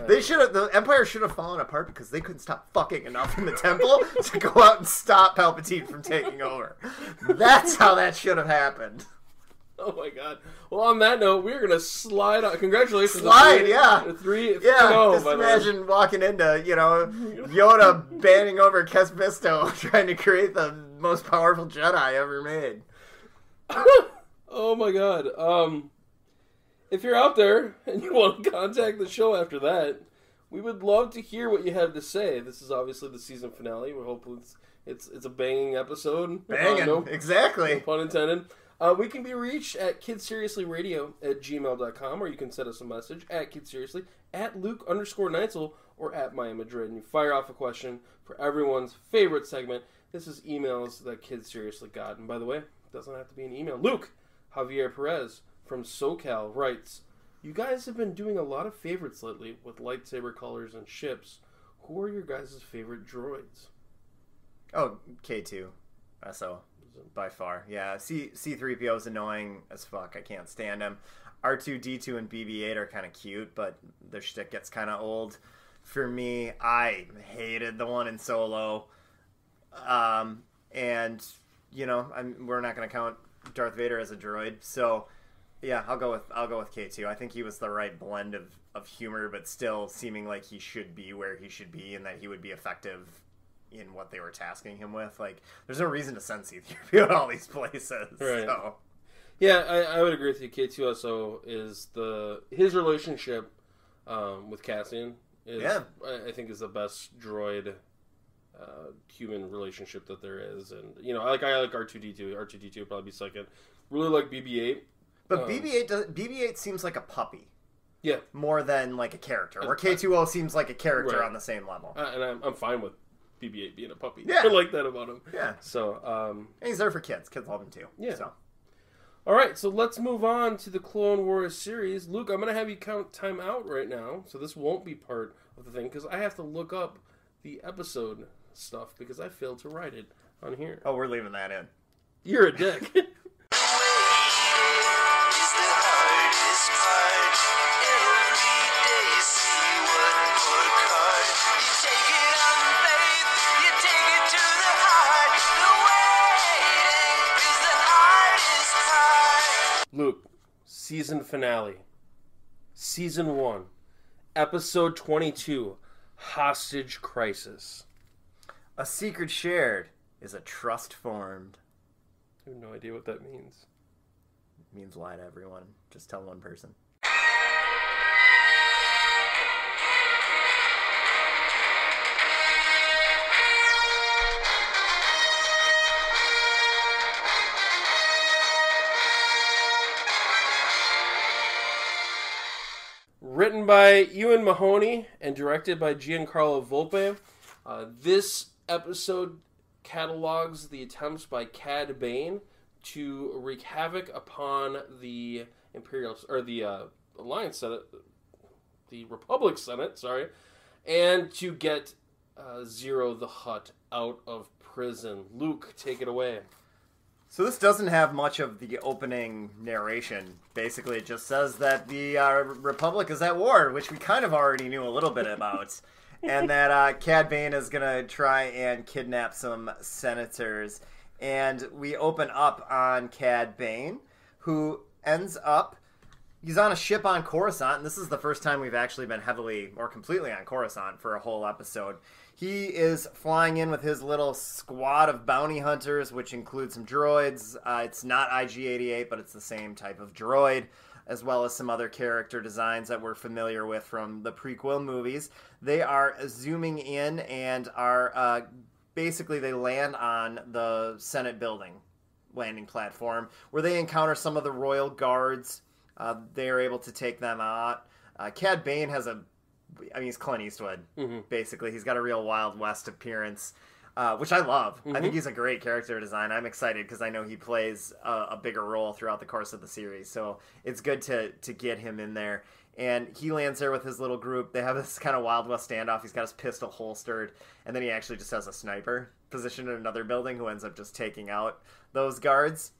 They should have. The Empire should have fallen apart because they couldn't stop fucking enough in the temple to go out and stop Palpatine from taking over. That's how that should have happened. Oh my god. Well, on that note, we're gonna slide on. Congratulations. Slide, three, yeah. Three. Yeah, oh, just by the way. imagine walking into you know Yoda banning over Kit Fisto, trying to create the most powerful Jedi ever made. oh my god. Um, if you're out there and you want to contact the show after that, we would love to hear what you have to say. This is obviously the season finale. We're hoping it's it's it's a banging episode. Banging, Uh, no exactly. pun intended. Uh, we can be reached at kidseriouslyradio at gmail.com or you can send us a message at kidseriously at luke underscore neitzel or at Maya Madrid and you fire off a question for everyone's favorite segment. This is emails that kids seriously got. And by the way, it doesn't have to be an email. Luke Javier Perez from SoCal writes, You guys have been doing a lot of favorites lately with lightsaber colors and ships. Who are your guys' favorite droids? Oh, K two, so by far, yeah. C C three PO is annoying as fuck. I can't stand him. R two D two and BB eight are kind of cute, but their shtick gets kind of old. For me, I hated the one in Solo, um, and you know, I'm, we're not going to count Darth Vader as a droid, so yeah, I'll go with I'll go with K two. I think he was the right blend of of humor, but still seeming like he should be where he should be, and that he would be effective in what they were tasking him with. Like, there's no reason to send C3PO to all these places. Right. So, Yeah, I, I would agree with you. K2SO is the his relationship um, with Cassian is Yeah. I, I think is the best droid uh, human relationship that there is, and you know, I like I like R two D two. R two D two would probably be second. Really like BB eight. but Um, BB-8 does, BB-8 seems like a puppy Yeah, more than like a character. Where K2O seems like a character Right. on the same level. uh, and I'm, I'm fine with BB eight being a puppy. Yeah. I like that about him. Yeah, So, um, and he's there for kids. Kids love him too. Yeah. So, all right, so let's move on to the Clone Wars series. Luke, I'm gonna have you count time out right now, so this won't be part of the thing because I have to look up the episode stuff because I failed to write it on here. oh, we're leaving that in. You're a dick. season finale, season one, episode 22, hostage crisis. A secret shared is a trust formed. I have no idea what that means. It means lie to everyone. Just tell one person. Written by Eoghan Mahony and directed by Giancarlo Volpe, uh, this episode catalogs the attempts by Cad Bane to wreak havoc upon the Imperial or the uh, Alliance Senate, the Republic Senate, sorry, and to get uh, Ziro the Hutt out of prison. Luke, take it away. So this doesn't have much of the opening narration. Basically, it just says that the uh, Republic is at war, which we kind of already knew a little bit about, and that uh, Cad Bane is gonna try and kidnap some senators. And we open up on Cad Bane, who ends up. He's on a ship on Coruscant, and this is the first time we've actually been heavily or completely on Coruscant for a whole episode. He is flying in with his little squad of bounty hunters, which includes some droids. Uh, it's not IG 88, but it's the same type of droid, as well as some other character designs that we're familiar with from the prequel movies. They are zooming in and are uh, basically, they land on the Senate building landing platform where they encounter some of the royal guards. Uh, they are able to take them out. Uh, Cad Bane has a, I mean, he's Clint Eastwood, basically. He's got a real Wild West appearance, uh, which I love. I think he's a great character design. I'm excited because I know he plays a, a bigger role throughout the course of the series. So it's good to, to get him in there. And he lands there with his little group. They have this kind of Wild West standoff. He's got his pistol holstered, and then he actually just has a sniper positioned in another building who ends up just taking out those guards.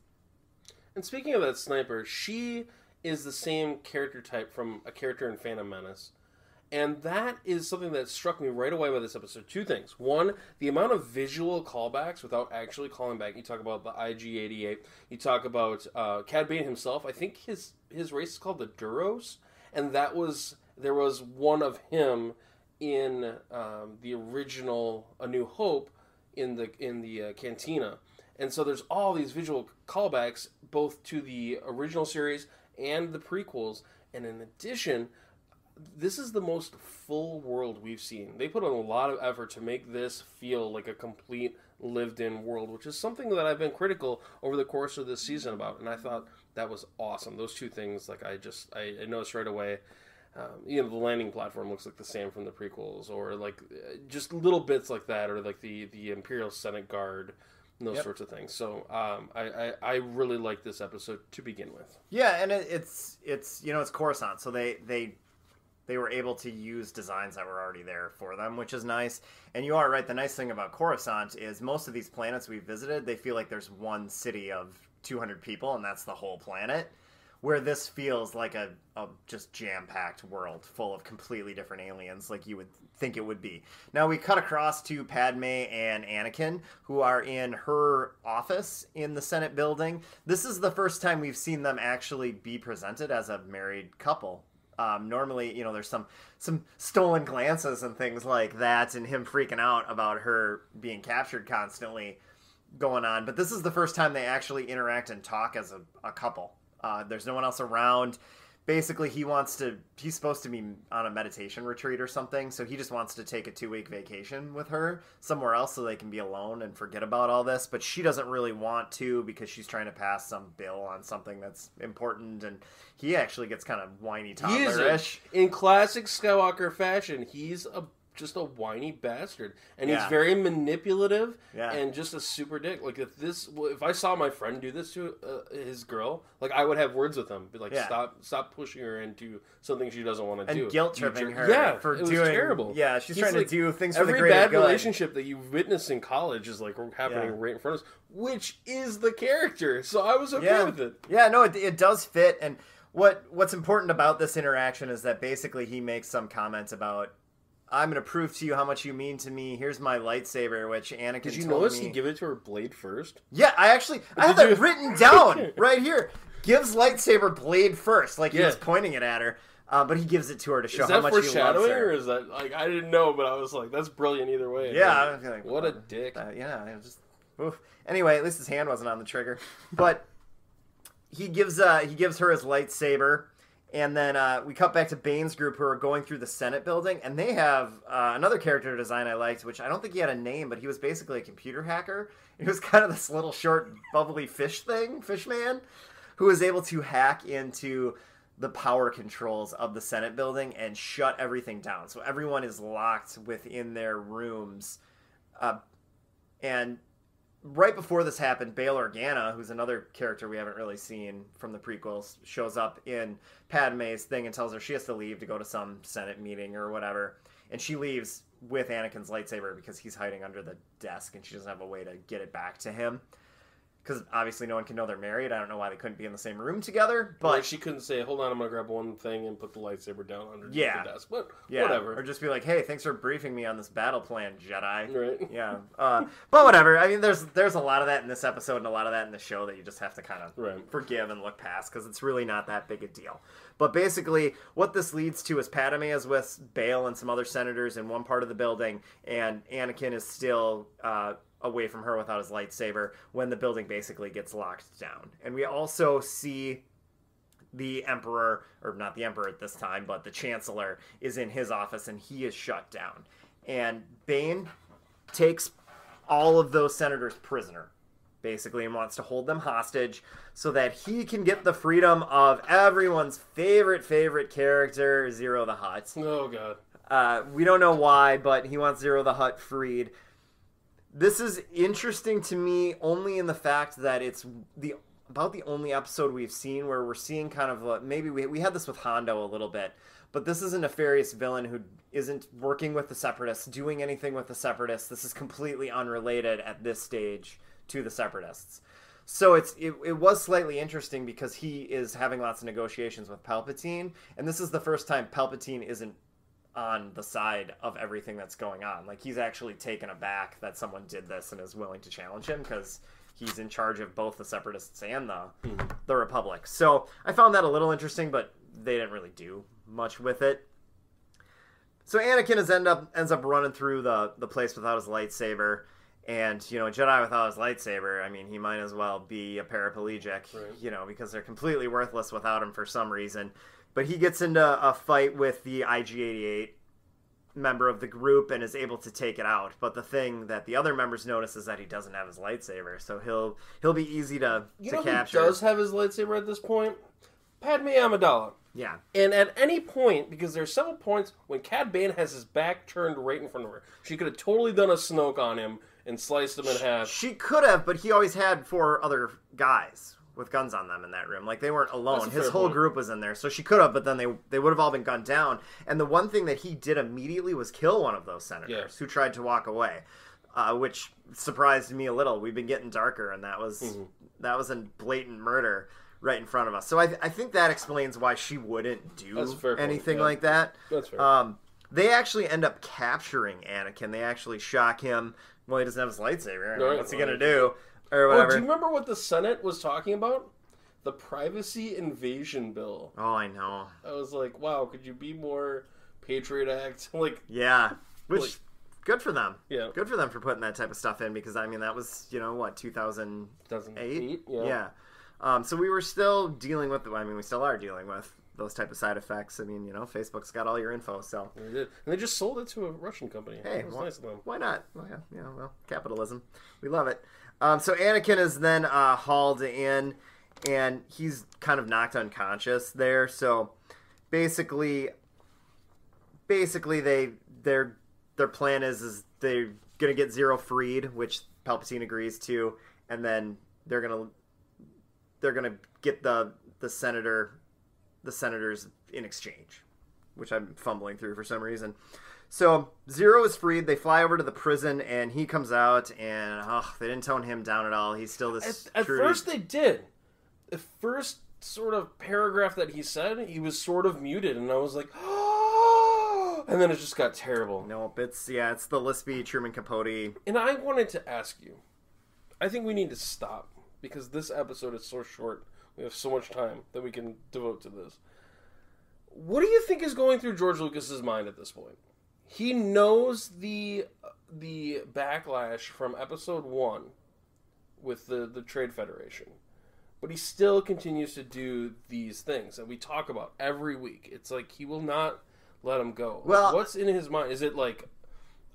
And speaking of that sniper, she is the same character type from a character in Phantom Menace. And that is something that struck me right away by this episode. Two things. One, the amount of visual callbacks without actually calling back. You talk about the IG-88. You talk about uh, Cad Bane himself. I think his his race is called the Duros, and that was there was one of him in um, the original A New Hope in the in the uh, cantina. And so there's all these visual callbacks both to the original series and the prequels. And in addition, this is the most full world we've seen. They put in a lot of effort to make this feel like a complete lived in world, which is something that I've been critical over the course of this season about. And I thought that was awesome. Those two things, like I just, I, I noticed right away. Um, you know, the landing platform looks like the same from the prequels, or like uh, just little bits like that, or like the the Imperial Senate Guard, those Yep. sorts of things. So um, I, I I really like this episode to begin with. Yeah, and it, it's it's you know it's Coruscant, so they they they were able to use designs that were already there for them, which is nice. And you are right. The nice thing about Coruscant is most of these planets we visited, they feel like there's one city of 200 people, and that's the whole planet. Where this feels like a, a just jam packed world full of completely different aliens, like you would think it would be. Now we cut across to Padme and Anakin, who are in her office in the Senate building. This is the first time we've seen them actually be presented as a married couple. Um, normally, you know, there's some some stolen glances and things like that, and him freaking out about her being captured constantly going on. But this is the first time they actually interact and talk as a, a couple. Uh, there's no one else around. Basically, he wants to. He's supposed to be on a meditation retreat or something, so he just wants to take a two week vacation with her somewhere else so they can be alone and forget about all this. But she doesn't really want to because she's trying to pass some bill on something that's important, and he actually gets kind of whiny is a, toddlerish. in classic Skywalker fashion. He's a just a whiny bastard, and Yeah. he's very manipulative Yeah. and just a super dick. Like if this, if I saw my friend do this to uh, his girl, like I would have words with him, be like, Yeah. stop, stop pushing her into something she doesn't want to And do, guilt tripping her Yeah, for it was doing- terrible. yeah, she's He's trying to do things for the every bad good. relationship that you witness in college is like happening right in front of us, which is the character. So I was okay with it. Yeah, no, it, it does fit. And what what's important about this interaction is that basically he makes some comments about, "I'm going to prove to you how much you mean to me. Here's my lightsaber," which Anakin. Did you notice me- he give it to her blade first? Yeah, I actually I have that you- written down right here. Gives lightsaber blade first, like he was pointing it at her. Uh, but he gives it to her to show how much he loves her. Is that foreshadowing, or is that like I didn't know, but I was like, that's brilliant either way. Yeah, Like, like, what a dick. Uh, yeah, just oof. Anyway, at least his hand wasn't on the trigger. But he gives uh he gives her his lightsaber, and then uh, we cut back to Bane's group who are going through the Senate building, and they have uh, another character design I liked, which I don't think he had a name, but he was basically a computer hacker. He was kind of this little short bubbly fish thing, fish man, who was able to hack into the power controls of the Senate building and shut everything down. So everyone is locked within their rooms. Uh, and right before this happened, Bail Organa, who's another character we haven't really seen from the prequels, shows up in Padme's thing and tells her she has to leave to go to some Senate meeting or whatever. And she leaves with Anakin's lightsaber because he's hiding under the desk and she doesn't have a way to get it back to him. Because obviously no one can know they're married. I don't know why they couldn't be in the same room together, But but she couldn't say, "Hold on, I'm gonna grab one thing and put the lightsaber down underneath Yeah. the desk." But yeah, whatever. Or just be like, "Hey, thanks for briefing me on this battle plan, Jedi." Right. Yeah, uh, but whatever. I mean, there's there's a lot of that in this episode and a lot of that in the show that you just have to kind of Right. forgive and look past because it's really not that big a deal. But basically, what this leads to is Padme is with Bail and some other senators in one part of the building, and Anakin is still uh, away from her without his lightsaber when the building basically gets locked down. And we also see the emperor or not the emperor at this time but the chancellor is in his office and he is shut down and bane takes all of those senators prisoner basically and wants to hold them hostage so that he can get the freedom of everyone's favorite favorite character Ziro the Hutt Oh god. uh, we don't know why, but he wants Ziro the Hutt freed. This is interesting to me only in the fact that it's the about the only episode we've seen where we're seeing kind of a, maybe we, we had this with Hondo a little bit, but this is a nefarious villain who isn't working with the Separatists, doing anything with the Separatists. This is completely unrelated at this stage to the Separatists. So it's it, it was slightly interesting because he is having lots of negotiations with Palpatine, and this is the first time Palpatine isn't on the side of everything that's going on. Like he's actually taken aback that someone did this and is willing to challenge him because he's in charge of both the separatists and the hmm. the republic. So I found that a little interesting, but they didn't really do much with it. So Anakin is end up ends up running through the the place without his lightsaber, and you know Jedi without his lightsaber. I mean, he might as well be a paraplegic, Right. you know, because they're completely worthless without him for some reason. But he gets into a fight with the IG-88 member of the group and is able to take it out. But the thing that the other members notice is that he doesn't have his lightsaber, so he'll he'll be easy to You to know capture. who does have his lightsaber at this point? Padme Amidala. Yeah, And at any point, because there's several points when Cad Bane has his back turned right in front of her, she could have totally done a Snoke on him and sliced him in half. She could have, but he always had four other guys with guns on them in that room. Like they weren't alone. His whole point. group was in there, so she could have, but then they they would have all been gunned down. And the one thing that he did immediately was kill one of those senators Yeah. who tried to walk away, uh, which surprised me a little. We've been getting darker, and that was Mm-hmm. that was a blatant murder right in front of us. So I, I think that explains why she wouldn't do point, anything yeah. like that. That's fair. Um, they actually end up capturing Anakin. They actually shock him. Well, he doesn't have his lightsaber. Right, What's he gonna do? Or Oh, do you remember what the Senate was talking about? The privacy invasion bill. Oh, I know. I was like, wow, could you be more Patriot Act? like, Yeah. Which Like- good for them. Yeah. Good for them for putting that type of stuff in because I mean that was you know what 2008. 2008? Yeah. Yeah. Um, so we were still dealing with. I mean, we still are dealing with those type of side effects. I mean, you know, Facebook's got all your info, so They did. And they just sold it to a Russian company. Hey, why, nice of them. why not? Well, yeah, yeah, well, capitalism. We love it. Um, so Anakin is then uh, hauled in, and he's kind of knocked unconscious there. So basically, basically they their their plan is is they're gonna get Ziro freed, which Palpatine agrees to, and then they're gonna they're gonna get the the senator the senators in exchange, which I'm fumbling through for some reason. So Ziro is freed. They fly over to the prison, and he comes out, and oh, they didn't tone him down at all. He's still this. At, at first, they did. The first sort of paragraph that he said, he was sort of muted, and I was like, and then it just got terrible. nope. It's yeah, it's the lispy Truman Capote. And I wanted to ask you, I think we need to stop because this episode is so short. We have so much time that we can devote to this. What do you think is going through George Lucas's mind at this point? He knows the the backlash from episode 1 with the the Trade Federation. But he still continues to do these things that we talk about every week. It's like he will not let him go. Well- what's in his mind? Is it like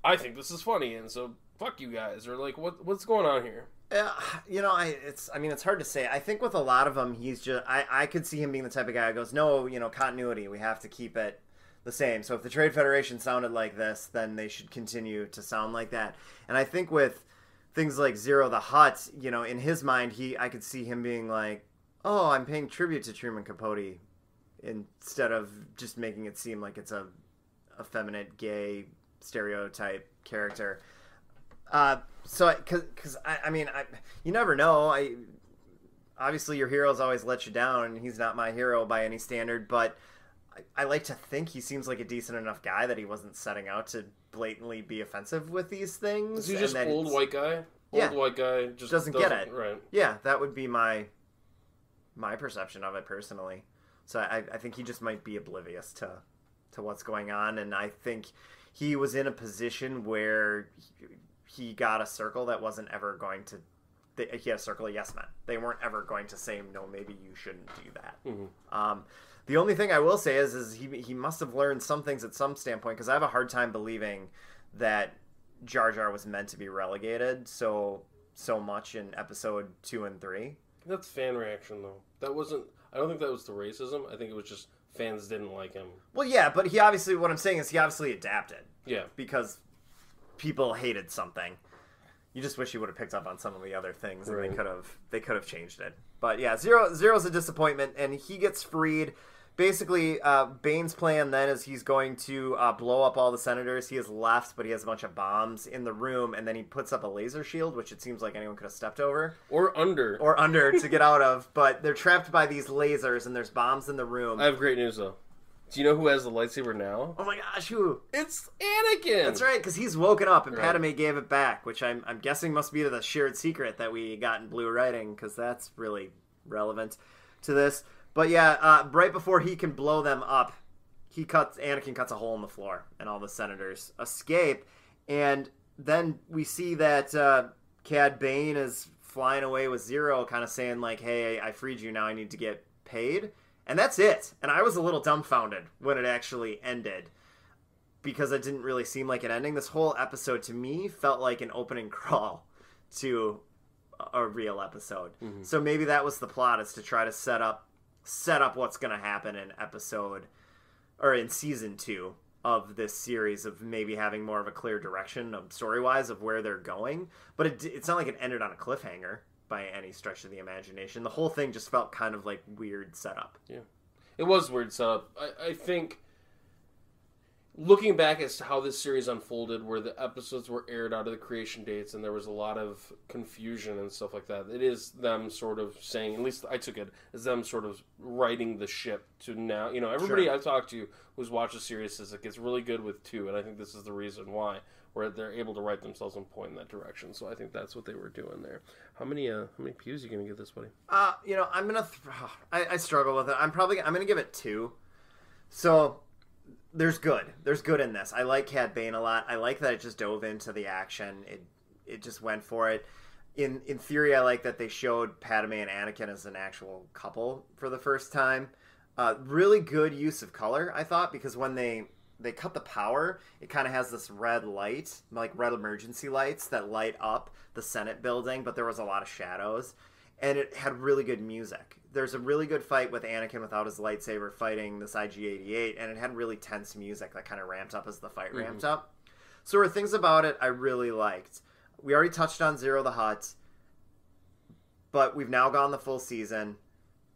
I think this is funny, and so fuck you guys, or like what what's going on here? Uh, you know, I it's I mean it's hard to say. I think with a lot of them, he's just I I could see him being the type of guy who goes, no, you know, continuity. We have to keep it the same. So if the Trade Federation sounded like this, then they should continue to sound like that. And I think with things like Ziro the Hutt, you know, in his mind, he I could see him being like, oh, I'm paying tribute to Truman Capote instead of just making it seem like it's a effeminate gay stereotype character. Uh, so, because because I, I mean, I, you never know. I obviously your heroes always let you down, and he's not my hero by any standard. But I, like to think he seems like a decent enough guy that he wasn't setting out to blatantly be offensive with these things. Is he just old it's- white guy? Yeah. White guy just Doesn't get it. Right. Yeah, that would be my my perception of it personally. So I, I think he just might be oblivious to to what's going on, and I think he was in a position where he, he got a circle that wasn't ever going to. They, he had a circle of yes men. They weren't ever going to say no. Maybe you shouldn't do that. Um, the only thing I will say is, is he he must have learned some things at some standpoint because I have a hard time believing that Jar Jar was meant to be relegated so so much in episode two and three. That's fan reaction though. That wasn't. I don't think that was the racism. I think it was just fans didn't like him. Well, yeah, but he obviously what I'm saying is he obviously adapted Yeah. because people hated something. You just wish he would have picked up on some of the other things, and they could have they could have changed it. But yeah, Ziro Ziro's a disappointment, and he gets freed. Basically, uh, Bane's plan then is he's going to uh, blow up all the senators. He has left, but he has a bunch of bombs in the room, and then he puts up a laser shield, which it seems like anyone could have stepped over Or under. or under to get out of. But they're trapped by these lasers, and there's bombs in the room. I have great news though. Do you know who has the lightsaber now? Oh my gosh, who? It's Anakin. That's right, because he's woken up and Right. Padme gave it back, which I'm, I'm guessing must be the shared secret that we got in Blue Writing, because that's really relevant to this. But yeah, uh, right before he can blow them up, he cuts Anakin cuts a hole in the floor, and all the senators escape. And then we see that uh, Cad Bane is flying away with Ziro, kind of saying like, "Hey, I freed you. Now I need to get paid." And that's it. And I was a little dumbfounded when it actually ended because it didn't really seem like an ending. This whole episode to me felt like an opening crawl to a real episode. So maybe that was the plot is to try to set up set up what's going to happen in episode or in season 2 of this series of maybe having more of a clear direction of story-wise of where they're going, but it, it's not like it ended on a cliffhanger by any stretch of the imagination. The whole thing just felt kind of like weird setup. Yeah, it was weird setup. I, I think looking back as to how this series unfolded, where the episodes were aired out of the creation dates, and there was a lot of confusion and stuff like that. It is them sort of saying, at least I took it as them sort of writing the ship to now. You know, everybody Sure. I've talked to who's watched the series says it gets really good with two, and I think this is the reason why. Where they're able to write themselves and point in that direction, so I think that's what they were doing there. How many uh, how many pews are you gonna give this, buddy? Uh, you know, I'm gonna. Th- I, I struggle with it. I'm probably. I'm gonna give it two. So there's good. There's good in this. I like Cad Bane a lot. I like that it just dove into the action. It it just went for it. In in theory, I like that they showed Padme and Anakin as an actual couple for the first time. Uh, really good use of color, I thought, because when they they cut the power, it kind of has this red light, like red emergency lights that light up the Senate building, but there was a lot of shadows, and it had really good music. There's a really good fight with Anakin without his lightsaber fighting this IG-88, and it had really tense music that kind of ramped up as the fight mm-hmm. ramped up. So there were things about it I really liked. We already touched on Ziro the Hutt, but we've now gone the full season.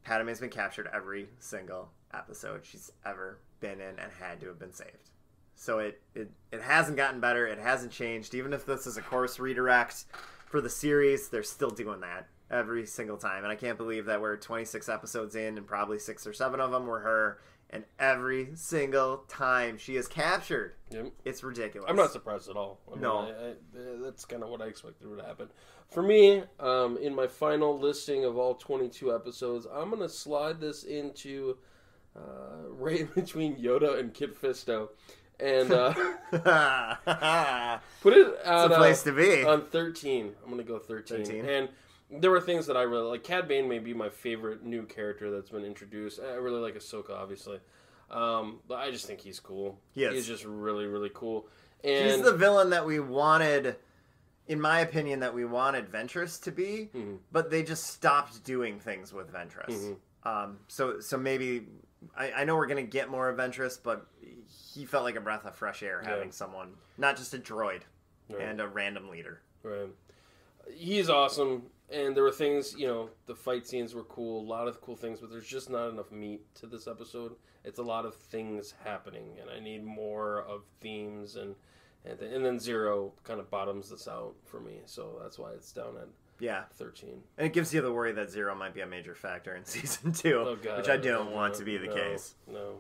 Padme's been captured every single episode she's ever been in and had to have been saved. So it, it, it hasn't gotten better. It hasn't changed. Even if this is a course redirect for the series, they're still doing that every single time. And I can't believe that we're 26 episodes in and probably six or seven of them were her. And every single time she is captured, Yep. it's ridiculous. I'm not surprised at all. I mean, No. I, I, uh, that's kind of what I expected would happen. For me, um, in my final listing of all 22 episodes, I'm gonna slide this into uh, right between Yoda and Kit Fisto, and uh, put it it's at a place uh, to be. on 13. I'm gonna go 13. 13. And there were things that I really like. Cad Bane may be my favorite new character that's been introduced. I really like Ahsoka, obviously. Um, but I just think he's cool. He is. He's just really, really cool. And He's the villain that we wanted, in my opinion, that we wanted Ventress to be, Mhm. but they just stopped doing things with Ventress. Mhm. Um, so, so maybe I, I know we're gonna get more of Ventress, but he felt like a breath of fresh air Yeah. having someone, not just a droid Right. and a random leader. Right. He's awesome, and there were things, you know, the fight scenes were cool, a lot of cool things, but there's just not enough meat to this episode. It's a lot of things happening, and I need more of themes, and and, th- and then Ziro kind of bottoms this out for me, so that's why it's down at Yeah, 13. and it gives you the worry that Ziro might be a major factor in season two, Oh, God. which I don't want to be the no, case. No.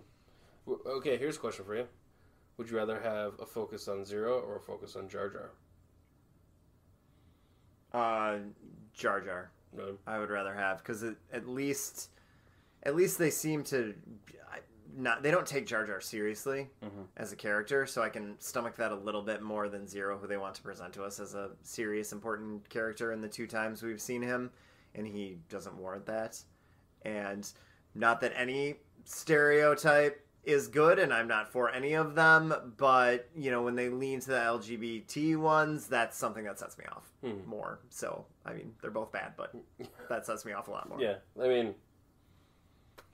Okay, here's a question for you. Would you rather have a focus on Ziro or a focus on Jar Jar? Uh, Jar Jar. No. I would rather have because at least, at least they seem to not. They don't take Jar Jar seriously Mhm. as a character, so I can stomach that a little bit more than Ziro, who they want to present to us as a serious, important character in the two times we've seen him, and he doesn't warrant that. And not that any stereotype is good, and I'm not for any of them, but you know when they lean to the LGBT ones, that's something that sets me off Hmm. more. So I mean, they're both bad, but that sets me off a lot more. Yeah, I mean,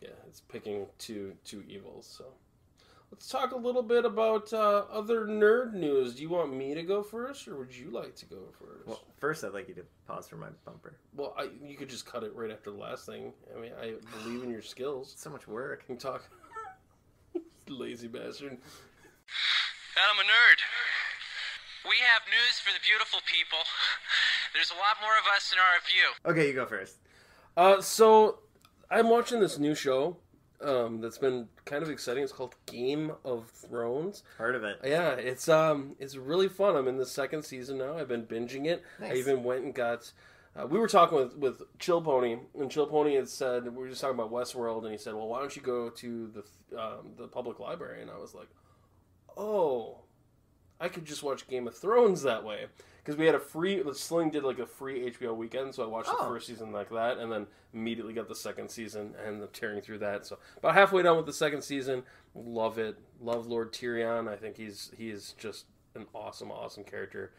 yeah, it's picking two two evils. So let's talk a little bit about uh, other nerd news. Do you want me to go first, or would you like to go first? Well, Well, first, I'd like you to pause for my bumper. Well, I, you could just cut it right after the last thing. I mean, I believe in your skills. So much work. You talk. Lazy bastard. And I'm a nerd. We have news for the beautiful people. There's a lot more of us in our view. Okay, you go first. Uh, so I'm watching this new show. um, that's been kind of exciting. It's called Game of Thrones. Heard of it? Yeah, it's um, it's really fun. I'm in the second season now. I've been binging it. I even went and got. Uh, we were talking with with Chill Pony, and Chill Pony had said we were just talking about Westworld, and he said, "Well, why don't you go to the um, the public library?" And I was like, "Oh, I could just watch Game of Thrones that way." Because we had a free, Sling did like a free HBO weekend, so I watched the Oh. first season like that, and then immediately got the second season and tearing through that. So about halfway done with the second season, love it, love Lord Tyrion. I think he's he is just an awesome, awesome character.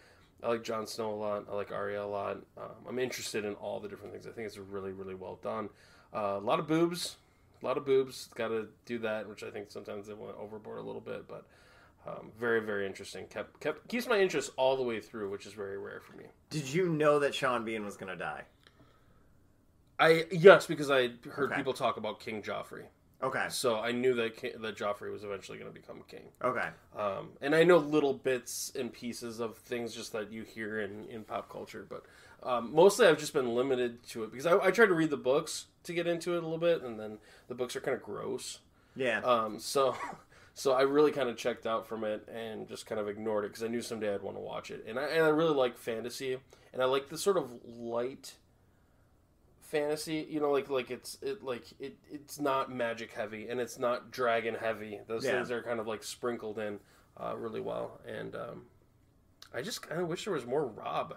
I like Jon Snow a lot. I like Arya a lot. Um, I'm interested in all the different things. I think it's really, really well done. Uh, a lot of boobs, a lot of boobs. Got to do that, which I think sometimes they went overboard a little bit, but um, very, very interesting. Kept kept keeps my interest all the way through, which is very rare for me. Did you know that Sean Bean was gonna die? I yes, because I heard Okay. people talk about King Joffrey, Okay. so I knew that that Joffrey was eventually going to become king. Okay. Um, and I know little bits and pieces of things just that you hear in, in pop culture, but um, mostly I've just been limited to it because I, I tried to read the books to get into it a little bit, and then the books are kind of gross. Yeah. Um, so, so I really kind of checked out from it and just kind of ignored it because I knew someday I'd want to watch it. And I and I really like fantasy, and I like the sort of light fantasy. You know, like like it's it like it it's not magic heavy and it's not dragon heavy. Those Yeah. things are kind of like sprinkled in uh, really well. And um, I just kind of wish there was more Robb.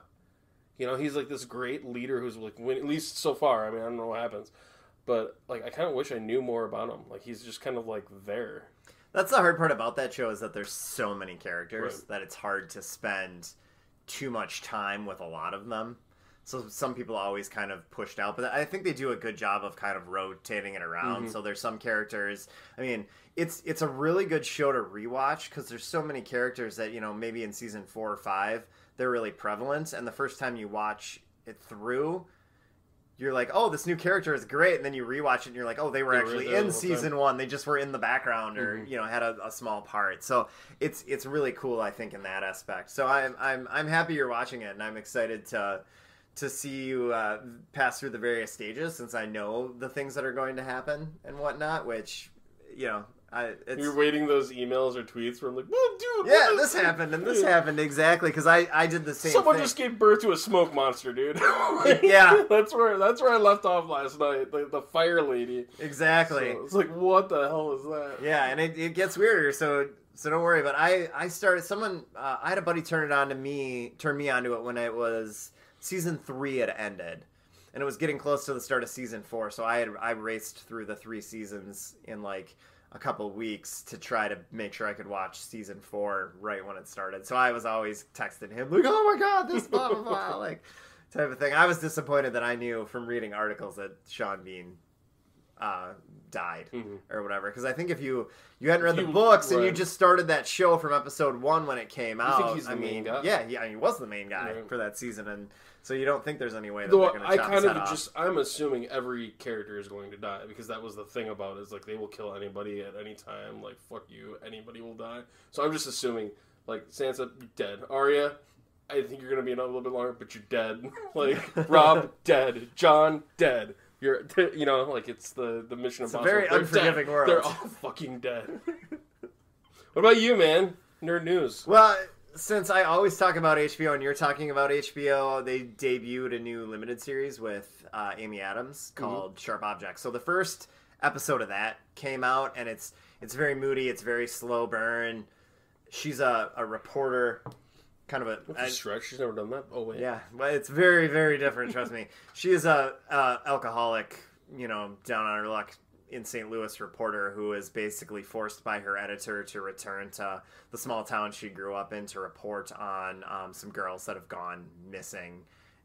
You know, he's like this great leader who's like win- at least so far. I mean, I don't know what happens. But like, I kind of wish I knew more about him. Like, he's just kind of like there. That's the hard part about that show is that there's so many characters Right. that it's hard to spend too much time with a lot of them. So some people always kind of pushed out, but I think they do a good job of kind of rotating it around. So there's some characters. I mean, it's it's a really good show to rewatch because there's so many characters that you know maybe in season four or five they're really prevalent, and the first time you watch it through, you're like, oh, this new character is great, and then you rewatch it and you're like, oh, they were They actually the in whole time. season one. They just were in the background or Mhm. you know had a, a small part. So it's it's really cool, I think, in that aspect. So I'm I'm I'm happy you're watching it, and I'm excited to to see you uh, pass through the various stages since I know the things that are going to happen and whatnot. Which you know, I it's You're waiting those emails or tweets where I'm like, "Well, dude, yeah, this is- happened and this happened exactly because I I did the same. Someone thing. just gave birth to a smoke monster, dude. Yeah. that's where that's where I left off last night. The, the fire lady. exactly. So it's like, what the hell is that? Yeah, and it, it gets weirder. So so don't worry. But I I started. Someone uh, I had a buddy turn it on to me, turn me onto it when it was season three had ended, and it was getting close to the start of season four. So I had I raced through the three seasons in like a couple weeks to try to make sure I could watch season four right when it started. So I was always texting him like, "Oh my god, this blah blah blah," like type of thing. I was disappointed that I knew from reading articles that Sean Bean uh, died Mhm. or whatever. Because I think if you you hadn't read You- the books and you just started that show from episode one when it came out, think he's the I main mean, guy? yeah, yeah, he was the main guy Right. for that season, and so you don't think there's any way that Though they're going to I chop kind his of head off. just I'm assuming every character is going to die because that was the thing about it, is like they will kill anybody at any time. Like fuck you, anybody will die. So I'm just assuming like Sansa you're dead, Arya. I think you're gonna be in a little bit longer, but you're dead. like Robb dead, Jon dead. You're you know like it's the the mission It's a impossible. very They're unforgiving dead. world. They're all fucking dead. what about you, man? Nerd news. Well, since I always talk about HBO and you're talking about HBO, they debuted a new limited series with uh, Amy Adams Mm-hmm. called Sharp Objects. So the first episode of that came out, and it's it's very moody. It's very slow burn. She's a, a reporter, kind of a, a stretch? She's never done that. Oh wait. yeah, but it's very, very different. Trust me. She is a, a alcoholic, you know, down on her luck in St. Louis reporter who is basically forced by her editor to return to the small town she grew up in to report on um, some girls that have gone missing,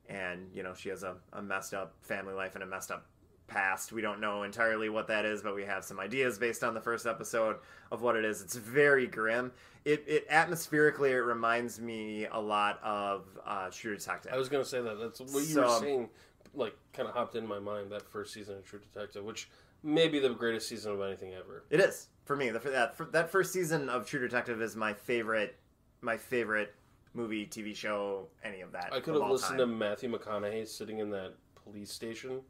and you know she has a, a messed up family life and a messed up past. We don't know entirely what that is, but we have some ideas based on the first episode of what it is. It's very grim. It, it atmospherically it reminds me a lot of uh, True Detective. I was gonna say that. That's what you So- were saying. Like, kind of hopped in my mind that first season of True Detective, which may be the greatest season of anything ever. It is for me. The, that for, that first season of True Detective is my favorite, my favorite movie, TV show, any of that. I could have listened time. to Matthew McConaughey sitting in that police station,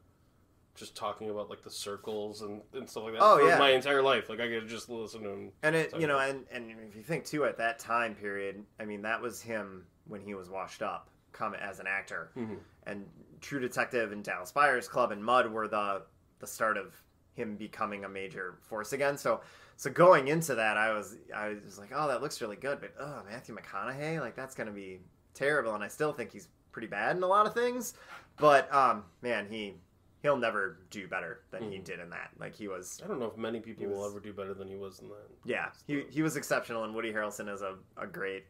just talking about like the circles and, and stuff like that Oh, for yeah. my entire life. Like I could just listen to him. And it, you know, and and if you think too, at that time period, I mean, that was him when he was washed up, come as an actor, Mhm. and True Detective and Dallas Buyers Club and Mud were the the start of him becoming a major force again. So, so going into that, I was I was like, oh, that looks really good, but oh, Matthew McConaughey, like that's gonna be terrible, and I still think he's pretty bad in a lot of things, but um, man, he. He'll never do better than he Mhm. did in that. Like he was I don't know if many people He will ever do better than he was in that. yeah, he, he was exceptional, and Woody Harrelson is a, a great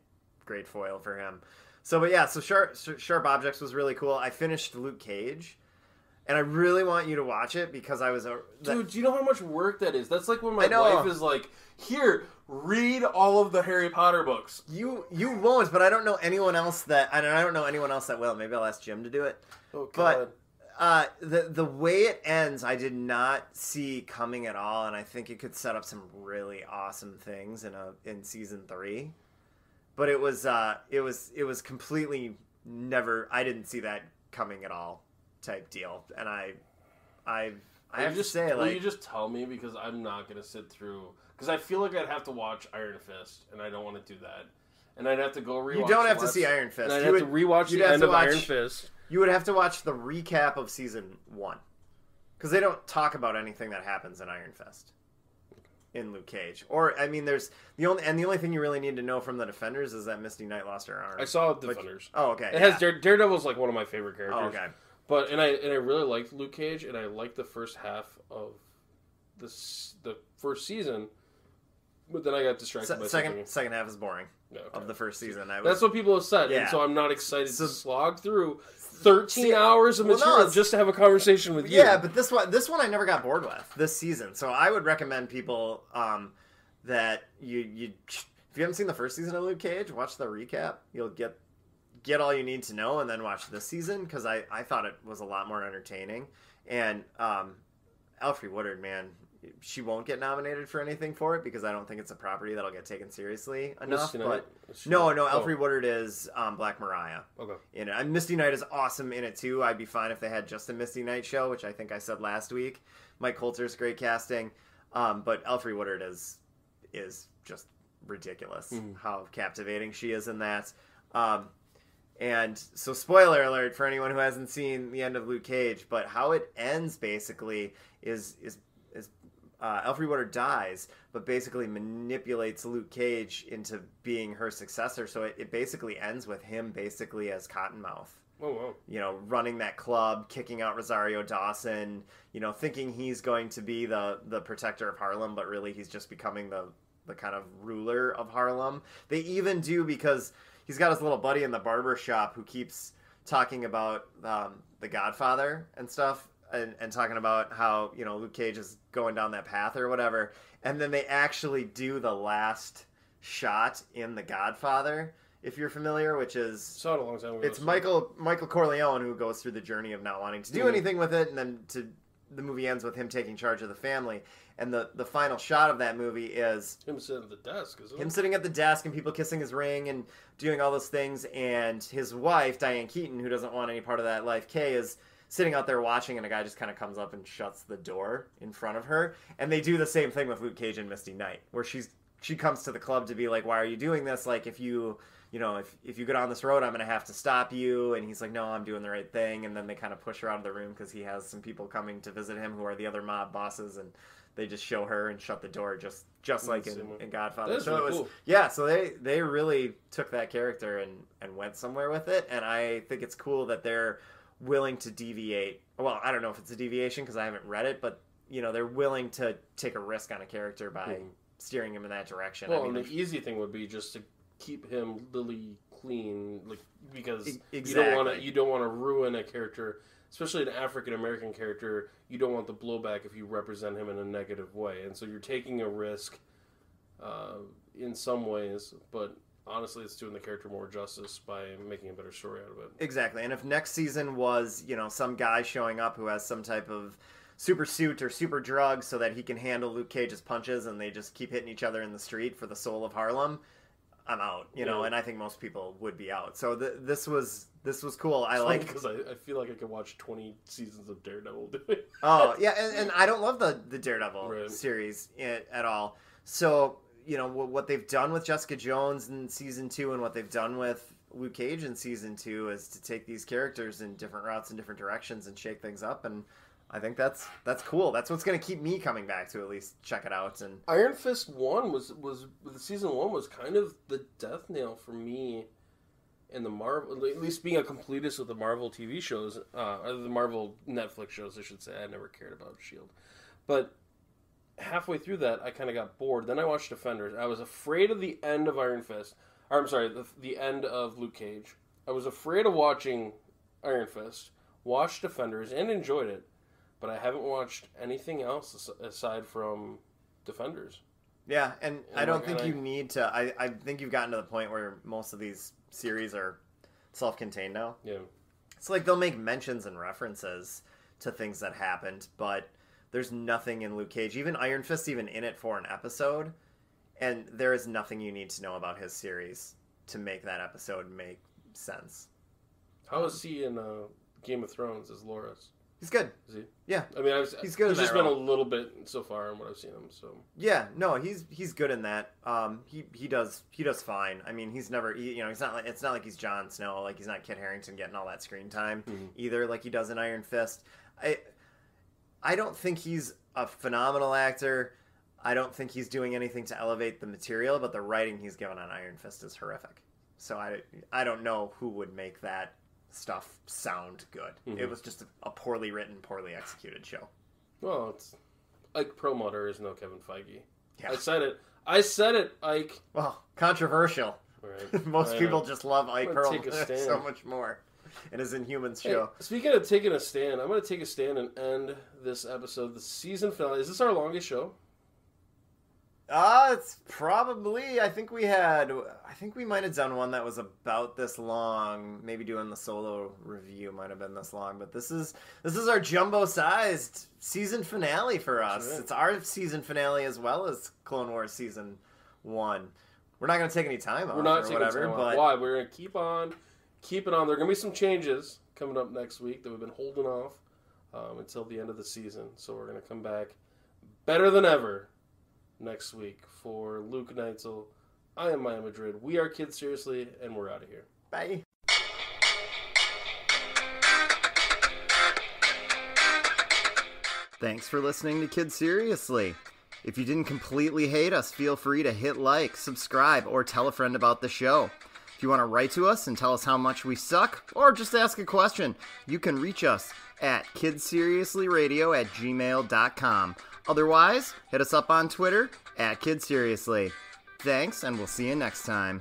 great foil for him. So, but yeah, so Sharp Sharp Objects was really cool. I finished Luke Cage, and I really want you to watch it because I was a that- Dude, do you know how much work that is? That's like when my wife is like, "Here, read all of the Harry Potter books." You you won't, but I don't know anyone else that I don't, I don't know anyone else that will. Maybe I'll ask Jim to do it. Oh But- Uh, the the way it ends, I did not see coming at all, and I think it could set up some really awesome things in a in season three. But it was uh, it was it was completely never. I didn't see that coming at all, type deal, and I, I, I have just, to say, will like, you just tell me because I'm not gonna sit through because I feel like I'd have to watch Iron Fist and I don't want to do that, and I'd have to go rewatch. you don't have to see Iron Fist. I'd You have would, to rewatch the have end to of Iron watch- Fist. you would have to watch the recap of season one, because they don't talk about anything that happens in Iron Fist. In Luke Cage, or I mean, there's the only and the only thing you really need to know from the Defenders is that Misty Knight lost her arm. I saw But- Defenders. Oh, okay. It yeah. has Dare, Daredevil's like one of my favorite characters. Oh, okay. But and I and I really liked Luke Cage and I liked the first half of this the first season. But then I got distracted by Se- second something. second half is boring No, okay. of the first season. I was, That's what people have said, Yeah. and so I'm not excited So- to slog through 13 See, hours of well, no, material it's- just to have a conversation with you. Yeah, but this one, this one I never got bored with this season. So I would recommend people um, that you you if you haven't seen the first season of Luke Cage, watch the recap. You'll get get all you need to know, and then watch this season because I I thought it was a lot more entertaining. And um, Alfre Woodard, man, she won't get nominated for anything for it because I don't think it's a property that'll get taken seriously enough. Misty But? No, no, Oh, Alfre Woodard is um, Black Mariah Okay. in it. And Misty Knight is awesome in it too. I'd be fine if they had just a Misty Knight show, which I think I said last week. Mike Colter's great casting, um, but Alfre Woodard is is just ridiculous Mhm. how captivating she is in that. Um, and so, spoiler alert for anyone who hasn't seen the end of Luke Cage, but how it ends basically is is is uh, Alfre Woodard dies, but basically manipulates Luke Cage into being her successor. So it, it basically ends with him basically as Cottonmouth. Oh, wow. You know, running that club, kicking out Rosario Dawson. You know, thinking he's going to be the the protector of Harlem, but really he's just becoming the the kind of ruler of Harlem. They even do because he's got his little buddy in the barber shop who keeps talking about um, the Godfather and stuff, and, and talking about how you know Luke Cage is going down that path or whatever. And then they actually do the last shot in the Godfather, if you're familiar, which is Saw it a long time ago. it's so- Michael Michael Corleone who goes through the journey of not wanting to do Mhm. anything with it, and then to the movie ends with him taking charge of the family. And the the final shot of that movie is Him sitting at the desk, isn't him it? sitting at the desk and people kissing his ring and doing all those things, and his wife Diane Keaton, who doesn't want any part of that life, Kay is sitting out there watching, and a guy just kind of comes up and shuts the door in front of her. And they do the same thing with Luke Cage and Misty Knight, where she's she comes to the club to be like, "Why are you doing this? Like, if you you know, if if you get on this road, I'm gonna have to stop you." And he's like, "No, I'm doing the right thing." And then they kind of push her out of the room because he has some people coming to visit him who are the other mob bosses, and they just show her and shut the door, just just like in, in Godfather. So really it was cool. yeah. So they they really took that character and and went somewhere with it, and I think it's cool that they're willing to deviate. Well, I don't know if it's a deviation because I haven't read it, but you know they're willing to take a risk on a character by Mhm. steering him in that direction. Well, I mean, the easy thing would be just to keep him lily clean, like because E- you don't want to you don't want to ruin a character, especially an African American character. You don't want the blowback if you represent him in a negative way, and so you're taking a risk uh, in some ways. But honestly, it's doing the character more justice by making a better story out of it. Exactly. And if next season was, you know, some guy showing up who has some type of super suit or super drug so that he can handle Luke Cage's punches and they just keep hitting each other in the street for the soul of Harlem, I'm out. You know, Yeah. and I think most people would be out. So th- this was this was cool. I like. because I, I feel like I could watch twenty seasons of Daredevil doing. Oh yeah, and, and I don't love the the Daredevil Right. series i at all. So you know what, what they've done with Jessica Jones in season two, and what they've done with Luke Cage in season two, is to take these characters in different routes and different directions and shake things up. And I think that's that's cool. That's what's going to keep me coming back to at least check it out. And Iron Fist one was was the season one was kind of the death nail for me in the Marvel, at least being a completist with the Marvel TV shows, uh, or the Marvel Netflix shows, I should say. I never cared about Shield, but halfway through that, I kind of got bored. Then I watched Defenders. I was afraid of the end of Iron Fist. Or, I'm sorry, the, the end of Luke Cage. I was afraid of watching Iron Fist. Watched Defenders and enjoyed it, but I haven't watched anything else aside from Defenders. Yeah, and I Oh don't my think God, you I- need to. I I think you've gotten to the point where most of these series are self-contained now. Yeah. It's like they'll make mentions and references to things that happened, but there's nothing in Luke Cage. Even Iron Fist, even in it for an episode, and there is nothing you need to know about his series to make that episode make sense. How is he in uh, Game of Thrones as Loras? He's good. Is he? Yeah, I mean, I've, He's good in It's just been a little bit so far in what I've seen him. So yeah. No, he's he's good in that. Um, he he does he does fine. I mean, he's never he, you know he's not like it's not like he's Jon Snow. Like he's not Kit Harington getting all that screen time either. Like he does in Iron Fist. I I don't think he's a phenomenal actor. I don't think he's doing anything to elevate the material, but the writing he's given on Iron Fist is horrific. So I, I don't know who would make that stuff sound good. It mhm. was just a, a poorly written, poorly executed show. well, it's Ike Perlmutter is no Kevin Feige. Yeah. I said it. I said it, Ike. Well, controversial. Right. Most people just love Ike I'm gonna take a Perlmutter so much more. It is Inhumans Hey, show. speaking of taking a stand, I'm going to take a stand and end this episode, the season finale. Is this our longest show? Uh, it's probably. I think we had. I think we might have done one that was about this long. Maybe doing the solo review might have been this long, but this is this is our jumbo-sized season finale for us. Right. It's our season finale as well as Clone Wars season one. We're not going to take any time off We're not or taking whatever, time off. Why? We're going to keep on, keep it on. There are going to be some changes coming up next week that we've been holding off um, until the end of the season. So we're going to come back better than ever next week for Luke Neitzel. I am Maya Madrid. We are Kids Seriously, and we're out of here. bye. Thanks for listening to Kids Seriously. If you didn't completely hate us, feel free to hit like, subscribe, or tell a friend about the show. If you want to write to us and tell us how much we suck, or just ask a question, you can reach us at kidsseriouslyradio at gmail.com. Otherwise, hit us up on Twitter at kidseriously. Thanks, and we'll see you next time.